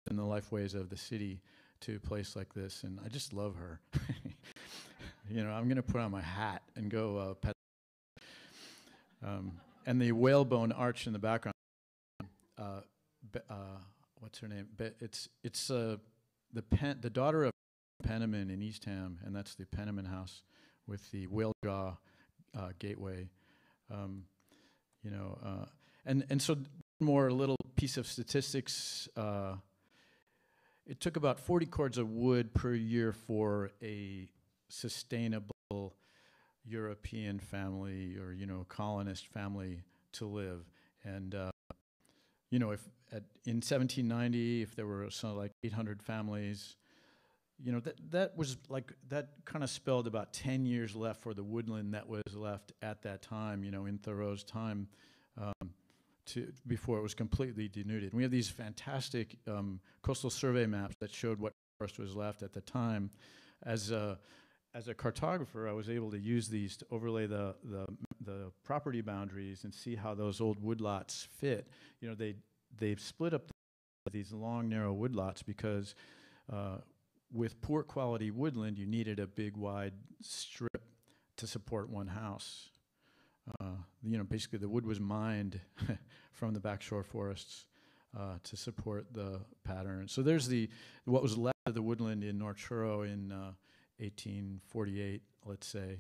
and the life ways of the city to a place like this, and I just love her. *laughs* you know, I'm gonna put on my hat and go uh, pet. Um, and the whalebone arch in the background. What's her name? Be, it's it's uh, the pen, the daughter of Penniman in Eastham, and that's the Penniman House with the whale jaw uh, gateway. Um, you know, uh, and and so more little piece of statistics. Uh, it took about 40 cords of wood per year for a sustainable European family or you know colonist family to live. And uh, you know, if at, in 1790, if there were something like 800 families, you know that that was like that kind of spelled about 10 years left for the woodland that was left at that time. You know, in Thoreau's time. Um, to before it was completely denuded. And we have these fantastic um, coastal survey maps that showed what forest was left at the time. As a, as a cartographer, I was able to use these to overlay the, the, the property boundaries and see how those old woodlots fit. You know, they, they've split up these long, narrow woodlots because uh, with poor quality woodland, you needed a big, wide strip to support one house. Uh, you know, basically the wood was mined *laughs* from the backshore forests uh, to support the pattern. So there's the what was left of the woodland in North Truro in uh, 1848, let's say,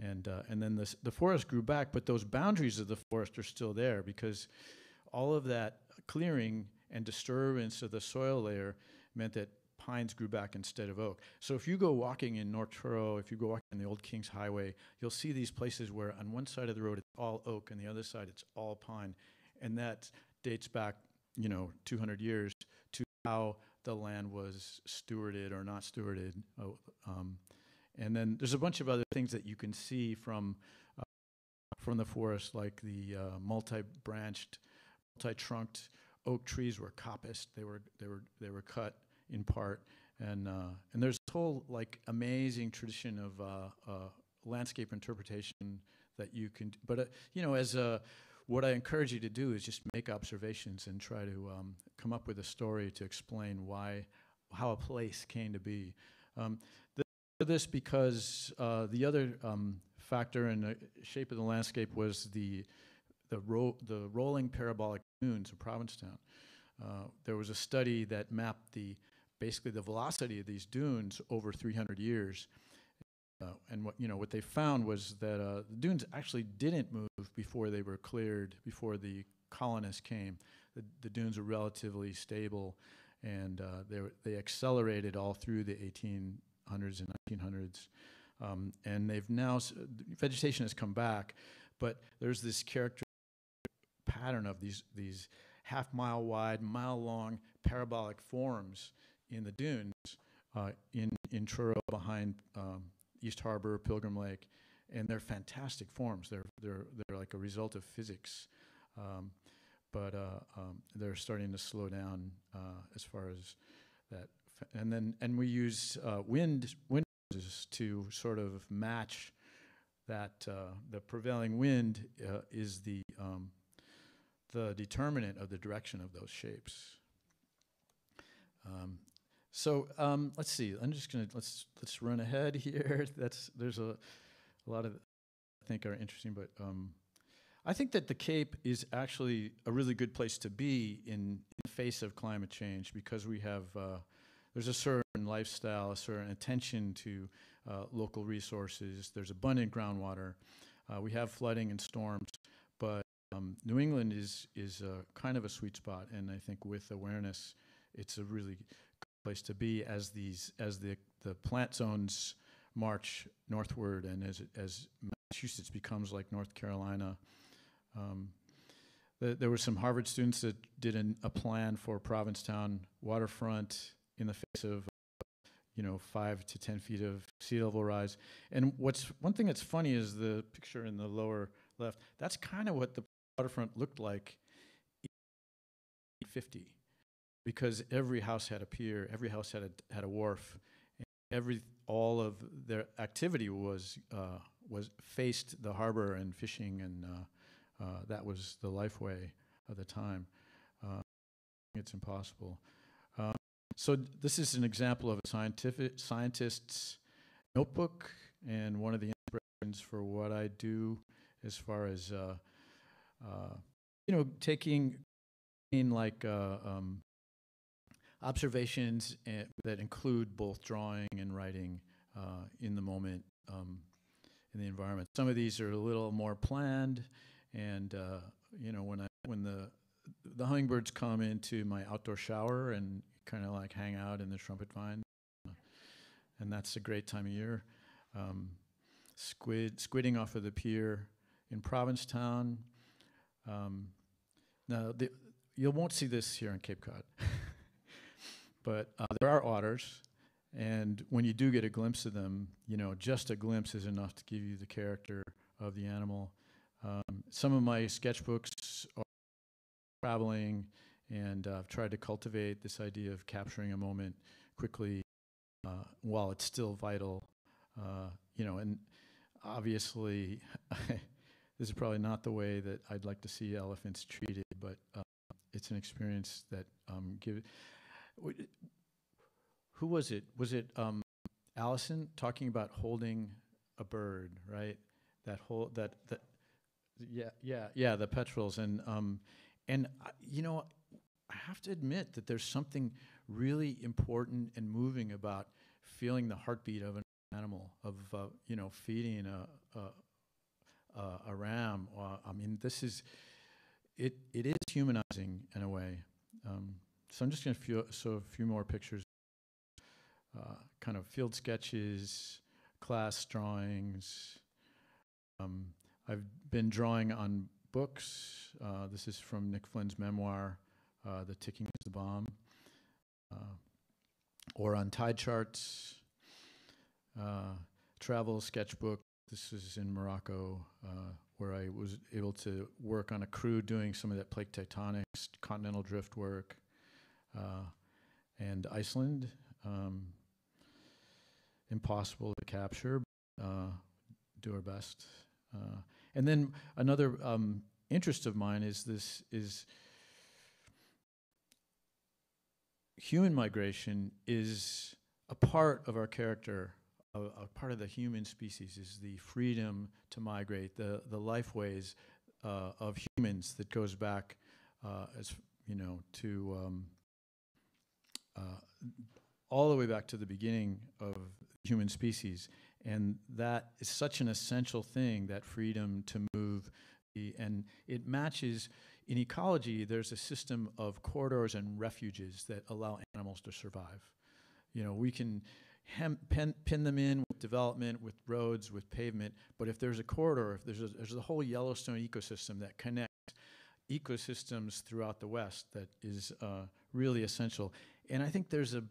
and uh, and then the the forest grew back, but those boundaries of the forest are still there because all of that clearing and disturbance of the soil layer meant that pines grew back instead of oak. So if you go walking in North Truro, if you go walking in the old Kings Highway, you'll see these places where on one side of the road it's all oak and the other side it's all pine. And that dates back, you know, 200 years to how the land was stewarded or not stewarded. Oh, um, and then there's a bunch of other things that you can see from uh, from the forest, like the uh, multi-branched, multi-trunked oak trees were coppiced. They were they were they were cut in part. And, uh, and there's a whole like amazing tradition of uh, uh, landscape interpretation that you can, but uh, you know, as a, what I encourage you to do is just make observations and try to um, come up with a story to explain why, how a place came to be. Um, this because uh, the other um, factor in the shape of the landscape was the the, ro- the rolling parabolic dunes of Provincetown. Uh, there was a study that mapped the basically the velocity of these dunes over 300 years. Uh, and what you know what they found was that uh, the dunes actually didn't move before they were cleared, before the colonists came. The, the dunes were relatively stable, and uh, they they accelerated all through the 1800s and 1900s. Um, and they've now vegetation has come back, but there's this character pattern of these these half mile wide, mile long parabolic forms in the dunes uh, in in Truro behind um, East Harbor, Pilgrim Lake, and they're fantastic forms. They're they're they're like a result of physics, um, but uh, um, they're starting to slow down uh, as far as that. And then and we use uh, wind wind to sort of match that uh, the prevailing wind uh, is the um, the determinant of the direction of those shapes. Um, so um, let's see. I'm just gonna let's let's run ahead *laughs* here. That's there's a, a lot of I think are interesting, but um, I think that the Cape is actually a really good place to be in, in the face of climate change because we have uh, there's a certain lifestyle, a certain attention to uh, local resources. There's abundant groundwater. Uh, we have flooding and storms, but um, New England is is uh, kind of a sweet spot, and I think with awareness, it's a really good place to be as these as the the plant zones march northward, and as as Massachusetts becomes like North Carolina. Um, th- there were some Harvard students that did an, a plan for Provincetown waterfront in the face of you know five to ten feet of sea level rise. And what's one thing that's funny is the picture in the lower left. That's kind of what the waterfront looked like in 50 because every house had a pier, every house had a, had a wharf, and every all of their activity was uh, was faced the harbor and fishing, and uh, uh, that was the lifeway of the time. Uh, it's impossible. So this is an example of a scientific scientist's notebook, and one of the inspirations for what I do as far as uh, uh, you know taking in like uh, um, observations and, that include both drawing and writing uh, in the moment um, in the environment. Some of these are a little more planned, and uh, you know when I when the the hummingbirds come into my outdoor shower and kind of like hang out in the trumpet vine, and that's a great time of year. Um, squid squidding off of the pier in Provincetown. Um, now the, you won't see this here in Cape Cod, *laughs* but uh, there are otters, and when you do get a glimpse of them, you know just a glimpse is enough to give you the character of the animal. Um, some of my sketchbooks are traveling, and uh, I've tried to cultivate this idea of capturing a moment quickly uh, while it's still vital. Uh, you know, and obviously, *laughs* this is probably not the way that I'd like to see elephants treated, but uh, it's an experience that um, give. Who was it? Was it um, Allison talking about holding a bird? Right, that whole that that. Yeah, yeah, yeah. The petrels and um, and I- you know, I have to admit that there's something really important and moving about feeling the heartbeat of an animal, of uh, you know, feeding a a, a, ram. Uh, I mean, this is it. It is humanizing in a way. Um, so I'm just going to show a few more pictures, uh, kind of field sketches, class drawings. Um, I've been drawing on books. Uh, this is from Nick Flynn's memoir, uh, "The Ticking is the Bomb," uh, or on tide charts uh, travel sketchbook. This is in Morocco, uh, where I was able to work on a crew doing some of that plate tectonics, continental drift work, and Iceland. Um, impossible to capture. Do our best. Uh, and then another um, interest of mine is this is human migration is a part of our character a, a part of the human species is the freedom to migrate, the the life ways uh, of humans that goes back uh, as you know to um, uh, all the way back to the beginning of human species, and that is such an essential thing that freedom to move, the, and it matches. In ecology, there's a system of corridors and refuges that allow animals to survive. You know, we can hem, pin, pin them in with development, with roads, with pavement. But if there's a corridor, if there's a, there's a whole Yellowstone ecosystem that connects ecosystems throughout the West that is uh, really essential. And I think there's a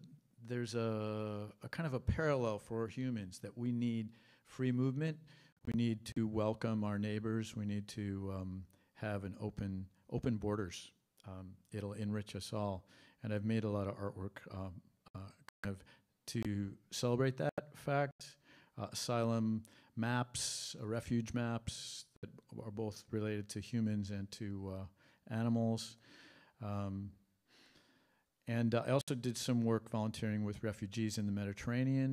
there's a, a kind of a parallel for humans that we need free movement. We need to welcome our neighbors. We need to um, have an open open borders. Um, it'll enrich us all. And I've made a lot of artwork um, uh, kind of to celebrate that fact. Uh, asylum maps, uh, refuge maps that are both related to humans and to uh, animals. Um, and I also did some work volunteering with refugees in the Mediterranean,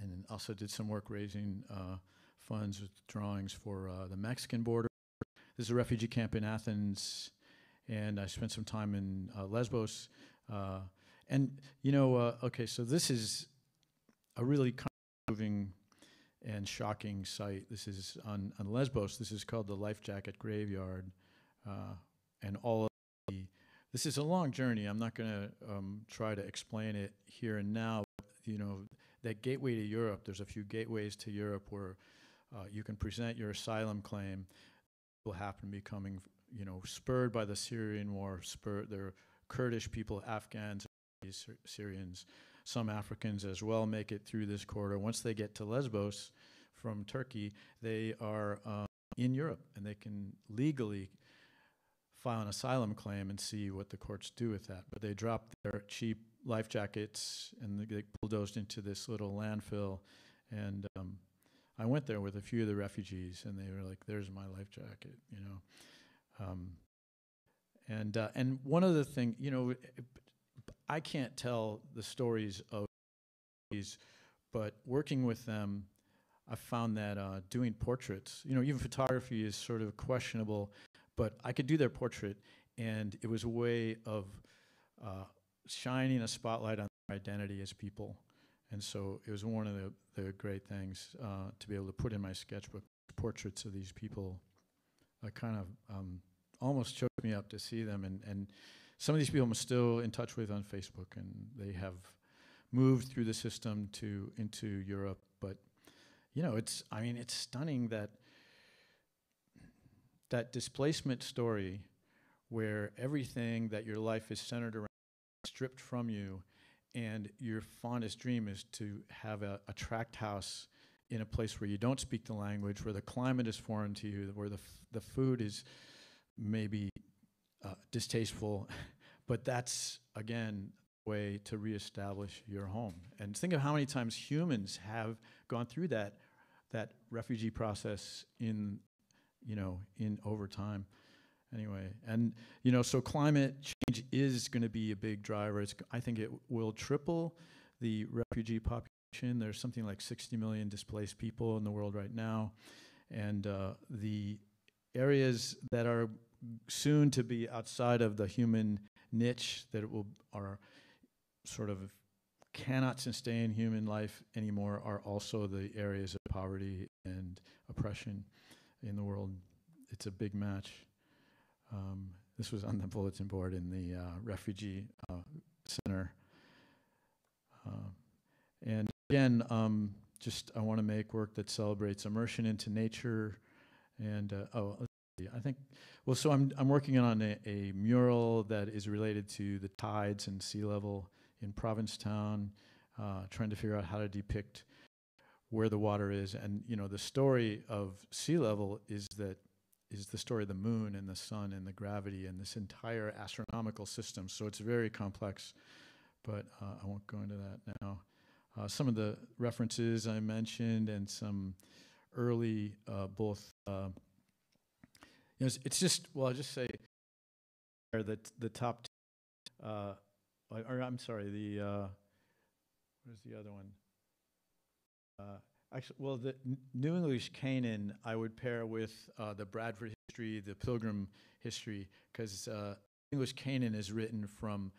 and also did some work raising uh, funds with drawings for uh, the Mexican border. This is a refugee camp in Athens, and I spent some time in uh, Lesbos. Uh, and you know, uh, okay, so this is a really kind of moving and shocking sight. This is on, on Lesbos. This is called the Life Jacket Graveyard, uh, and all of the. This is a long journey. I'm not going to um, try to explain it here and now. But, you know, that gateway to Europe. There's a few gateways to Europe where uh, you can present your asylum claim. Will happen to be coming, you know, spurred by the Syrian war. Spurred, are Kurdish people, Afghans, Syr- Syrians, some Africans as well make it through this corridor. Once they get to Lesbos from Turkey, they are um, in Europe and they can legally file an asylum claim and see what the courts do with that. But they drop their cheap life jackets and they get bulldozed into this little landfill. And um, I went there with a few of the refugees, and they were like, "There's my life jacket," you know. Um, and uh, and one of the thing, you know, I can't tell the stories of these, but working with them, I found that uh, doing portraits, you know, even photography is sort of questionable, but I could do their portrait, and it was a way of uh, shining a spotlight on their identity as people. And so it was one of the, the great things uh, to be able to put in my sketchbook portraits of these people, uh, kind of um, almost choked me up to see them. And, and some of these people I'm still in touch with on Facebook, and they have moved through the system to into Europe. But you know, it's I mean, it's stunning that that displacement story, where everything that your life is centered around stripped from you, and your fondest dream is to have a, a tract house in a place where you don't speak the language, where the climate is foreign to you, where the the food is maybe uh, distasteful, *laughs* but that's again way to reestablish your home. And think of how many times humans have gone through that that refugee process in you know in over time. Anyway, and you know, so climate change is going to be a big driver. It's, I think it will triple the refugee population. There's something like 60 million displaced people in the world right now, and uh, the areas that are soon to be outside of the human niche that will are sort of cannot sustain human life anymore are also the areas of poverty and oppression in the world. It's a big match. Um, this was on the bulletin board in the uh, refugee uh, center. Uh, and again, um, just I want to make work that celebrates immersion into nature. And uh, oh, I think well, so I'm I'm working on a, a mural that is related to the tides and sea level in Provincetown, uh, trying to figure out how to depict where the water is. And you know, the story of sea level is that is the story of the moon and the sun and the gravity and this entire astronomical system. So it's very complex, but uh, I won't go into that now. Uh, some of the references I mentioned and some early uh, both. Uh, you know, it's, it's, just well, I'll just say that the top, uh, or I'm sorry, the uh, where's the other one? Actually, well, the New English Canaan I would pair with uh, the Bradford history, the Pilgrim history, because uh, English Canaan is written from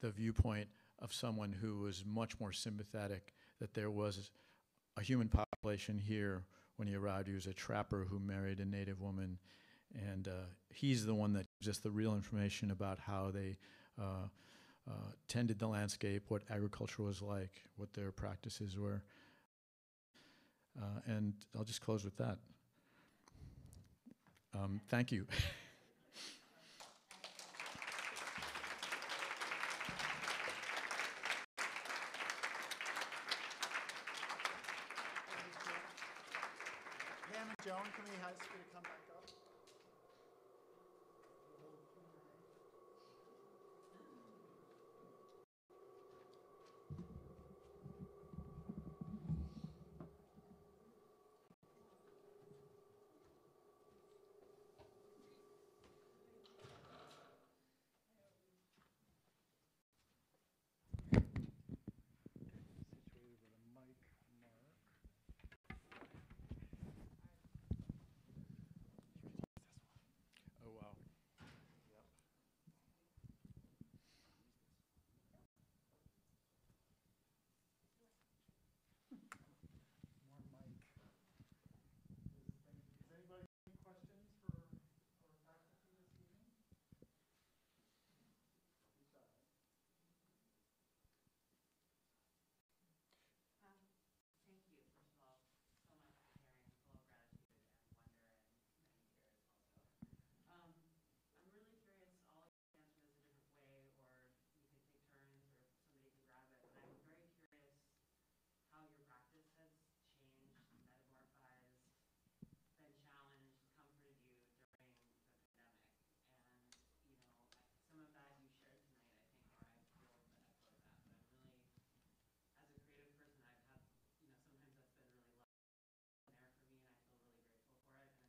the viewpoint of someone who was much more sympathetic that there was a human population here when he arrived. He was a trapper who married a native woman, and uh, he's the one that gives us the real information about how they uh, uh, tended the landscape, what agriculture was like, what their practices were. Uh, and I'll just close with that. Um, thank you. *laughs* Pam and Joan, can we ask you to come back up? Oh, wow. More mic. Does anybody have any questions for our faculty this evening? Thank you, first of all, so much for sharing, full of gratitude and wonder and many tears also. Um, I'm really curious, all of you can answer this a different way, or we could take turns, or somebody can grab it, but I'm very curious how your practice has changed, metamorphized, been challenged, comforted you during the pandemic. And, you know, I- some of that you shared tonight, I think, or I feel the echo of that, but I'm really, as a creative person, I've had you know, sometimes that's been really love there for me, and I feel really grateful for it. And it's also it's changed very much since 2020. So I don't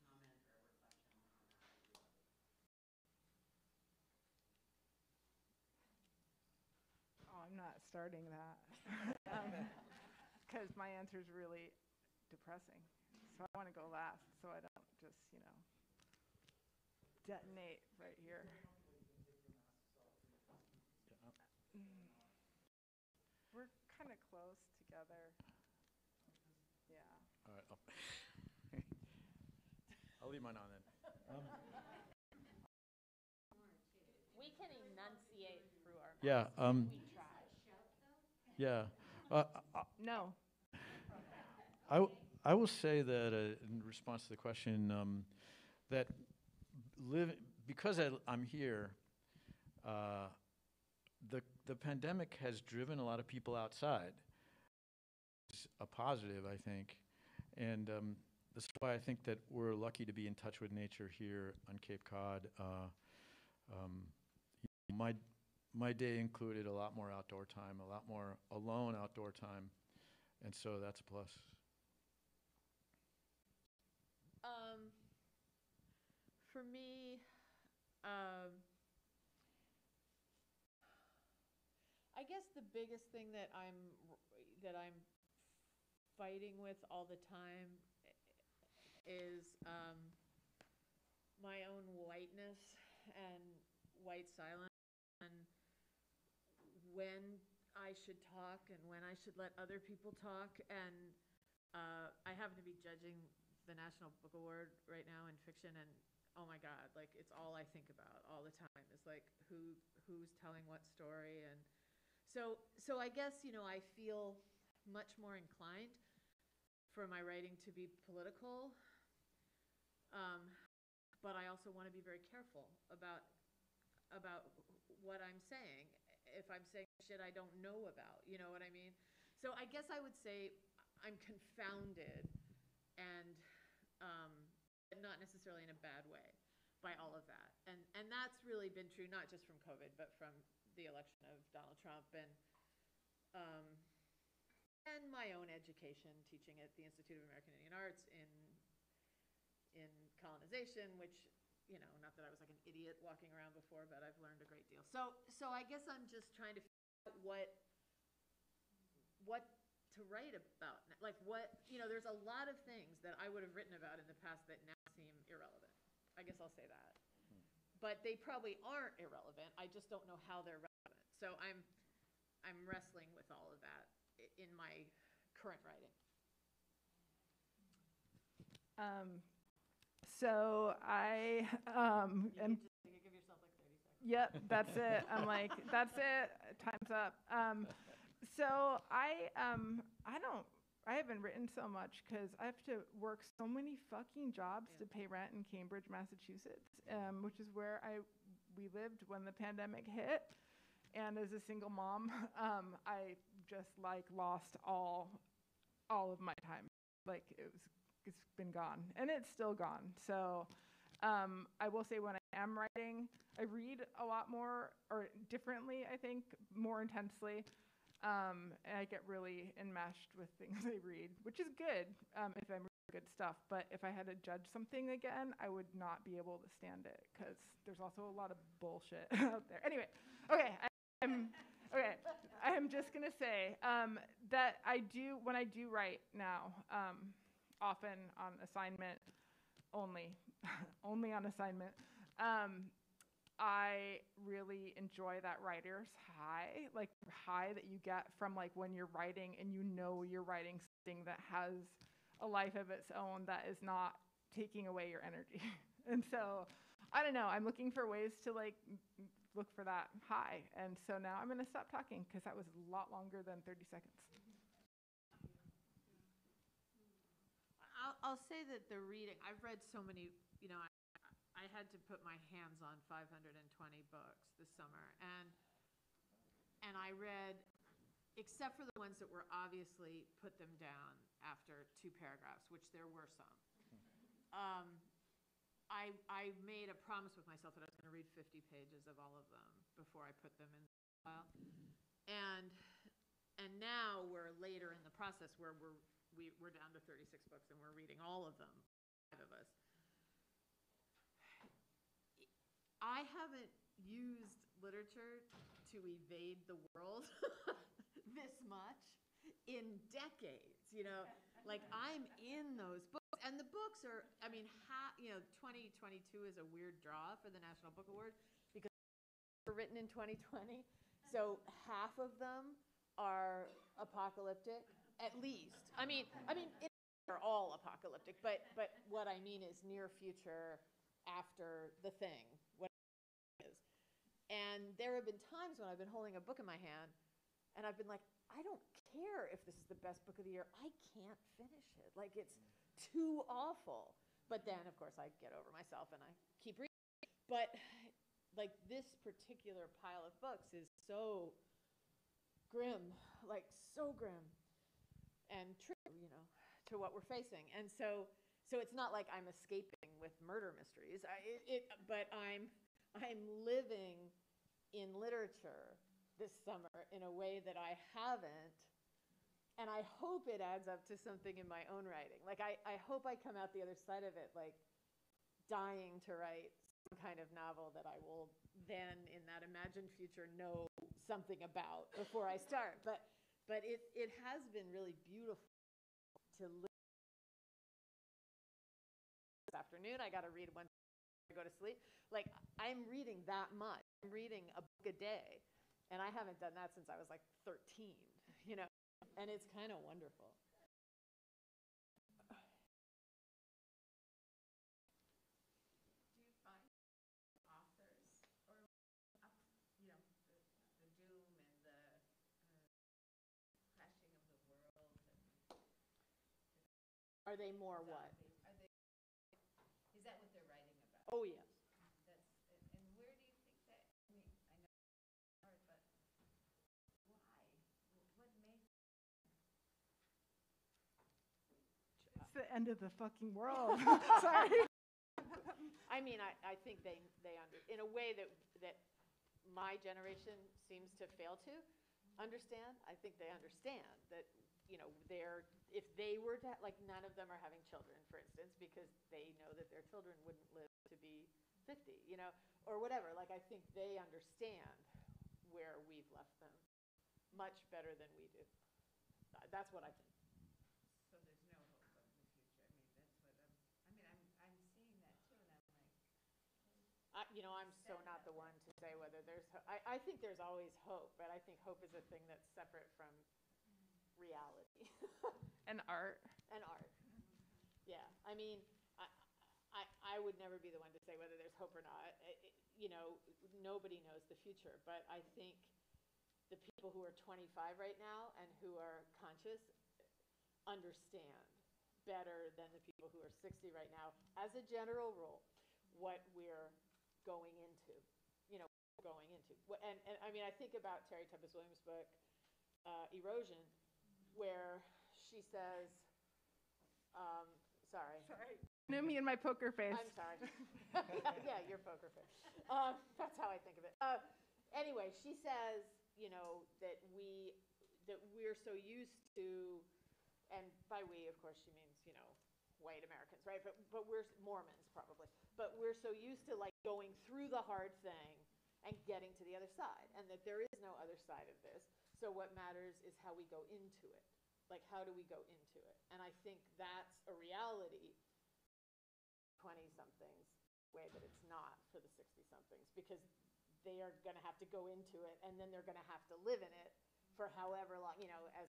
know how any comment or reflection on that. I'd be lovely. Oh, I'm not starting that. *laughs* *laughs* Because my answer is really depressing. So I want to go last so I don't just, you know, detonate right here. Mm. We're kind of close together. Yeah. All right. I'll- *laughs* I'll leave mine on then. We can enunciate through our. Yeah, um, yeah. Uh, I- No. I, w- I will say that uh, in response to the question, um, that live, because I, I'm here, uh, the, the pandemic has driven a lot of people outside. It's a positive, I think. And um, that's why I think that we're lucky to be in touch with nature here on Cape Cod. Uh, um, my, my day included a lot more outdoor time, a lot more alone outdoor time. And so that's a plus. Um, for me, um, I guess the biggest thing that I'm that I'm fighting with all the time is um, my own whiteness and white silence when I should talk and when I should let other people talk and uh, I happen to be judging the National Book Award right now in fiction, and oh my God, like it's all I think about all the time is like who who's telling what story, and so so I guess you know I feel much more inclined for my writing to be political, um, but I also want to be very careful about about what I'm saying. If I'm saying shit I don't know about, you know what I mean? So I guess I would say I'm confounded and um, not necessarily in a bad way by all of that. And and that's really been true not just from COVID, but from the election of Donald Trump and um, and my own education, teaching at the Institute of American Indian Arts in in colonization, which you know, not that I was like an idiot walking around before, but I've learned a great deal. So so I guess I'm just trying to figure out what what to write about. Like what, you know, there's a lot of things that I would have written about in the past that now seem irrelevant. I guess I'll say that. But they probably aren't irrelevant. I just don't know how they're relevant. So I'm, I'm wrestling with all of that in my current writing. Um, so I um, am just, you give yourself like 30 seconds. Yep, that's it. I'm like, that's it. Time's up. Um, so I um I don't I haven't written so much because I have to work so many fucking jobs to pay rent in Cambridge, Massachusetts, um, which is where I we lived when the pandemic hit. And as a single mom, *laughs* um, I just like lost all all of my time. Like it was it's been gone and it's still gone. So um, I will say when I am writing, I read a lot more or differently, I think, more intensely. Um, and I get really enmeshed with things *laughs* I read, which is good um, if I'm reading good stuff. But if I had to judge something again, I would not be able to stand it because there's also a lot of bullshit *laughs* out there. Anyway, okay, I, I'm okay. I am just gonna say um, that I do when I do write now, um, often on assignment only, *laughs* only on assignment. Um, I really enjoy that writer's high, like high that you get from like when you're writing and you know you're writing something that has a life of its own that is not taking away your energy. *laughs* and so, I don't know. I'm looking for ways to like look for that high. And so now I'm going to stop talking because that was a lot longer than 30 seconds. I'll, I'll say that the reading, I've read so many, you know, I, I had to put my hands on 520 books this summer, and and I read, except for the ones that were obviously put them down after two paragraphs, which there were some. Um, I I made a promise with myself that I was going to read 50 pages of all of them before I put them in the file, and and now we're later in the process where we're we, we're down to 36 books and we're reading all of them, five of us. I haven't used literature to evade the world *laughs* this much in decades, you know? Like I'm in those books and the books are, I mean, ha, you know, 2022 is a weird draw for the National Book Award because they were written in 2020. So half of them are apocalyptic, at least. I mean, I mean, they're all apocalyptic, but, but what I mean is near future after the thing, what it is. And there have been times when I've been holding a book in my hand and I've been like, I don't care if this is the best book of the year. I can't finish it. Like it's too awful. But then, of course, I get over myself and I keep reading. But like this particular pile of books is so grim, like so grim and true, you know, to what we're facing. And so, so it's not like I'm escaping with murder mysteries. I, it, it, but I'm, I'm living in literature this summer in a way that I haven't. And I hope it adds up to something in my own writing. Like, I, I hope I come out the other side of it, like, dying to write some kind of novel that I will then, in that imagined future, know something about before I start. But, but it, it has been really beautiful to live. This afternoon, I got to read one I go to sleep. Like, I'm reading that much. I'm reading a book a day. And I haven't done that since I was like 13, you know? And it's kind of wonderful. Do you find authors or up, you know, the, the doom and the uh, crashing of the world and Are they more what? are they, is that what they're writing about? Oh, yes. That's, and and where do you think that, I mean, I know it's hard, but why? Wh- What made, It's the end of the fucking world. *laughs* *laughs* Sorry. I mean, I, I think they, they under, in a way that, that my generation seems to fail to understand. I think they understand that, you know, they're, if they were to, like, none of them are having children, for instance, because they know that their children wouldn't live to be 50, you know, or whatever. Like, I think they understand where we've left them much better than we do. Uh, That's what I think. so there's no hope of the future? I mean, that's what I'm, I mean, I'm, I'm seeing that too, and I'm like, I, you know, I'm so not the one to say whether there's, ho- I, I think there's always hope, but I think hope is a thing that's separate from reality *laughs* and art. and art. Yeah, I mean, I, I, I would never be the one to say whether there's hope or not. I- I- You know, nobody knows the future, but I think the people who are 25 right now and who are conscious understand better than the people who are 60 right now, as a general rule, what we're going into, you know, going into. And, and I mean, I think about Terry Tempest Williams' book, uh, Erosion, where she says, um, sorry. Sorry. Knew me in my poker face. I'm sorry. *laughs* yeah, your poker face. Um, that's how I think of it. Uh, anyway, she says, you know, that we that we're so used to, and by we, of course, she means you know, white Americans, right? But but we're Mormons probably. But we're so used to like going through the hard thing and getting to the other side, and that there is no other side of this. So what matters is how we go into it. Like, how do we go into it? And I think that's a reality 20 somethings way that it's not for the 60 somethings because they are going to have to go into it and then they're going to have to live in it for however long you know as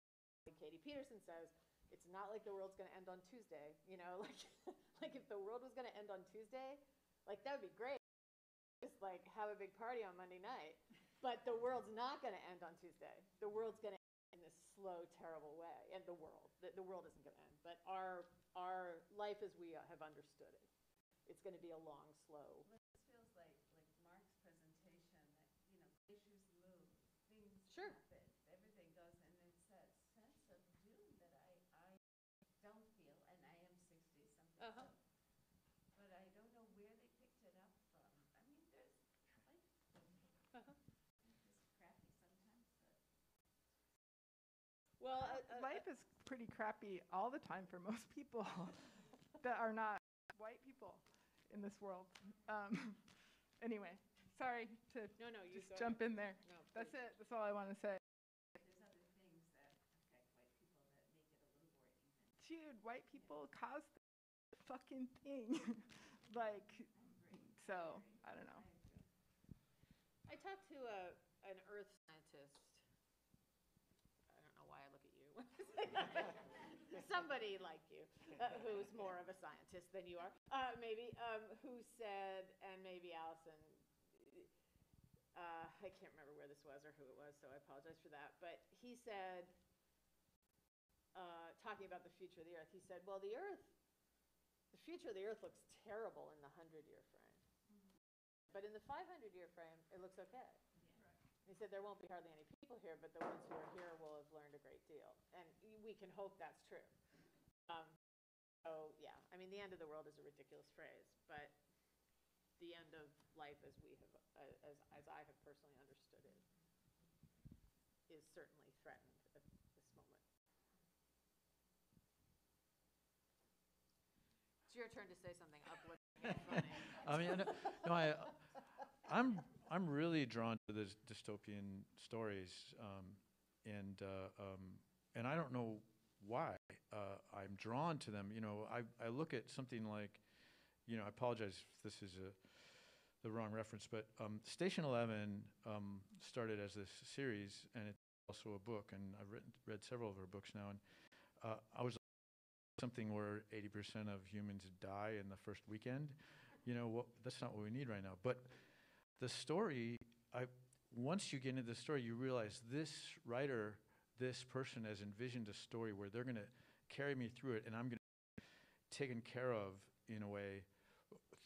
katie peterson says it's not like the world's going to end on tuesday you know *laughs* like like if the world was going to end on tuesday like that would be great just like have a big party on monday night but the world's not going to end on tuesday the world's going to end in this slow terrible way and the world the, the world isn't going to end but our our life as we have understood it it's going to be a long, slow. this feels like, like Mark's presentation, that, you know, issues move, things Sure. happen, everything goes, and it's that sense of doom that I, I don't feel, and I am sixty-something, Uh-huh. so. But I don't know where they picked it up from. I mean, there's, like, Uh-huh. it's crappy sometimes, but. Well, uh, uh, Life is pretty crappy all the time for *laughs* most people *laughs* that are not white people in this world. Um, *laughs* anyway, sorry to no, no, you just go jump in there. No, That's it. That's all I want to say. There's other things that affect white people that make it a little more even. Dude, white people caused the fucking thing. like, so, I don't know. I talked to a, an earth scientist. I don't know why I look at you. when I say that. This *laughs* somebody like you, uh, who's more of a scientist than you are, uh, maybe, um, who said, and maybe Allison, uh, I can't remember where this was or who it was, so I apologize for that. But he said, uh, talking about the future of the Earth, he said, "Well, the Earth, the future of the Earth looks terrible in the hundred-year frame, but in the 500-year frame, it looks okay." He said, "There won't be hardly any people here, but the ones who are here will have learned a great deal, and we can hope that's true." Um, so yeah, I mean, the end of the world is a ridiculous phrase, but the end of life as we have, uh, as, as I have personally understood it, is certainly threatened at this moment. It's your turn to say something uplifting and funny. I mean, no, no, I, I'm, I'm really drawn to the dystopian stories, um, and, uh, um, and I don't know why uh, I'm drawn to them. You know, I, I look at something like, you know, I apologize if this is a, the wrong reference, but um, Station Eleven um, started as this series, and it's also a book, and I've written, read several of her books now, and uh, I was something where 80% of humans die in the first weekend. You know, what, that's not what we need right now. But the story, I, once you get into the story, you realize this writer, this person has envisioned a story where they're going to carry me through it, and I'm going to be taken care of in a way.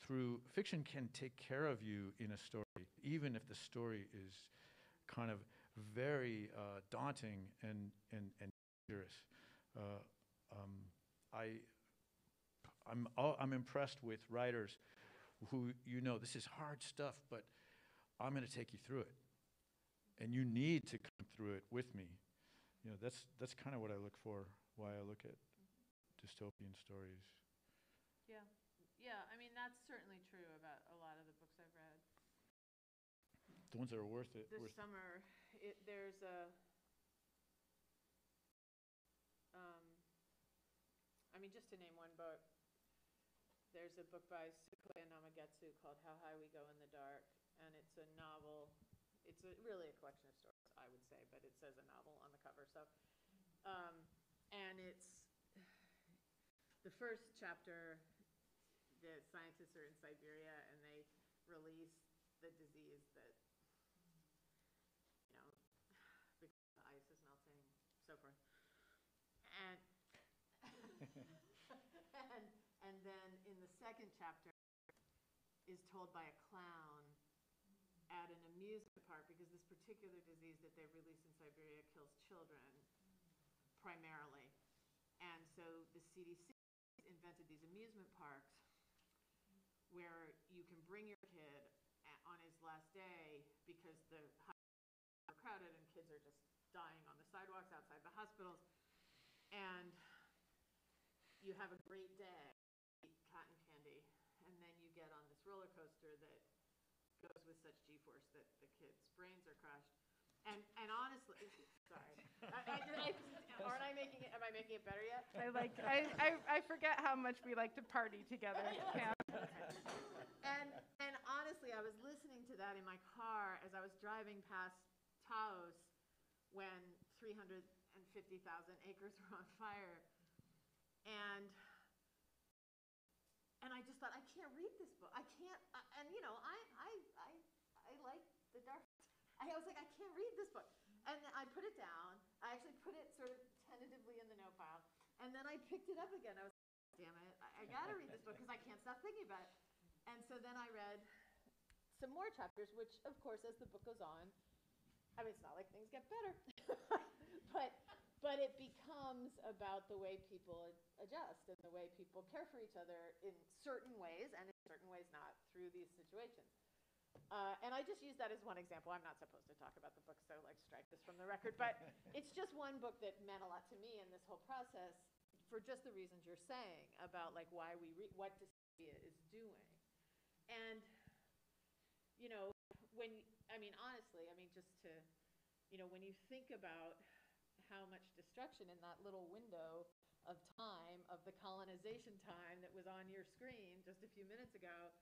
Through fiction, can take care of you in a story, even if the story is kind of very uh, daunting and and and dangerous. Uh, um, I, I'm, I'm impressed with writers who, you know, this is hard stuff, but I'm going to take you through it. And you need to come through it with me. You know, that's, that's kind of what I look for, why I look at dystopian stories. Yeah, yeah, I mean, that's certainly true about a lot of the books I've read. The ones that are worth it. This worth- summer, it, there's a, um, I mean, just to name one book, there's a book by Sequoia Nagamatsu called How High We Go in the Dark, and it's a novel. It's a, really a collection of stories, I would say, but it says a novel on the cover. So, um, and it's the first chapter. The scientists are in Siberia, and they release the disease that you know, because the ice is melting, so forth. And, *laughs* and, and then in the second chapter is told by a clown amusement park because this particular disease that they've released in Siberia kills children primarily. And so the CDC invented these amusement parks where you can bring your kid on his last day because the are crowded and kids are just dying on the sidewalks outside the hospitals. And you have a great day, eat cotton candy, and then you get on this roller coaster that goes with such g-force that the kids' brains are crushed. And, and honestly, *laughs* sorry, I, I, I, aren't I making it, am I making it better yet? I like, I, I, I forget how much we like to party together, *laughs* Pam. And, and honestly, I was listening to that in my car as I was driving past Taos when 350,000 acres *laughs* were on fire. And, and I just thought, I can't read this book. I can't, uh, and you know, I, I, I, I like the dark. I was like, I can't read this book. And I put it down. I actually put it sort of tentatively in the note pile. And then I picked it up again. I was like, damn it, I, I gotta read this book because I can't stop thinking about it. And so then I read some more chapters, which, of course, as the book goes on, I mean, it's not like things get better, *laughs* but but it becomes about the way people adjust and the way people care for each other in certain ways and in certain ways not through these situations. Uh, and I just use that as one example. I'm not supposed to talk about the book, so like strike this from the record. But *laughs* it's just one book that meant a lot to me in this whole process for just the reasons you're saying about like why we read what dystopia is doing. And you know, when I mean honestly, I mean just to you know, when you think about how much destruction in that little window of time of the colonization time that was on your screen just a few minutes ago,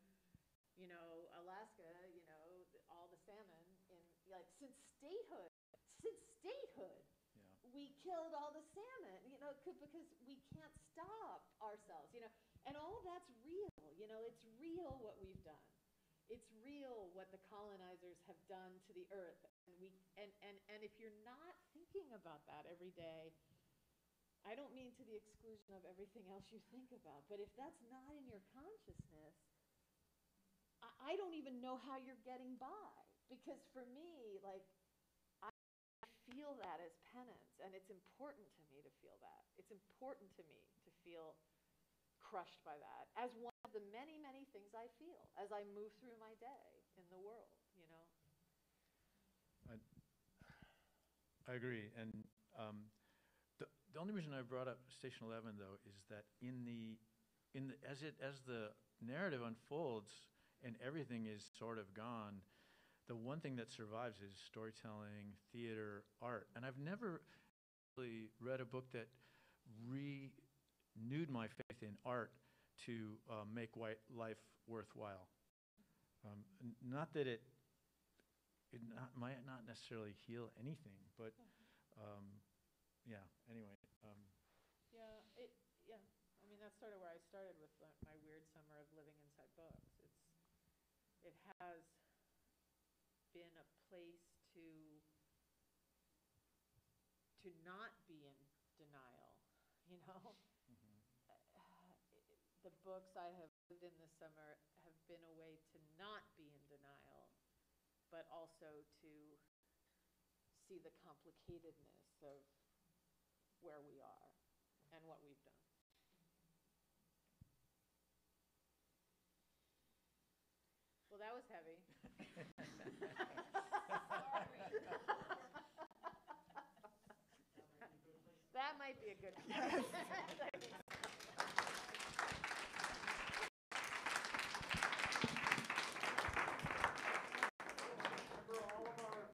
you know, Alaska, you know, all the salmon in like since statehood, since statehood, Yeah. we killed all the salmon, you know, because we can't stop ourselves, you know. And all that's real, you know, it's real what we've done. It's real what the colonizers have done to the earth. And we and, and, and if you're not thinking about that every day, I don't mean to the exclusion of everything else you think about, but if that's not in your consciousness, I, I don't even know how you're getting by. Because for me, like, I feel that as penance, and it's important to me to feel that. It's important to me to feel crushed by that as one of the many, many things I feel as I move through my day in the world, you know? I agree, and um, the, the only reason I brought up Station Eleven, though, is that in the, in the, as it, as the narrative unfolds and everything is sort of gone, the one thing that survives is storytelling, theater, art, and I've never really read a book that renewed my faith in art to uh, make white life worthwhile. Um, not that it it not, might not necessarily heal anything, but um, yeah. Anyway, um, Yeah, it, yeah, I mean, that's sort of where I started with my- my weird summer of living inside books. It's, it has been a place to, to not be in denial, you know? Uh, The books I have lived in this summer have been a way to not be in denial, but also to see the complicatedness of where we are and what we've done. Well, that was heavy. *laughs* That might be a good. *laughs* *laughs*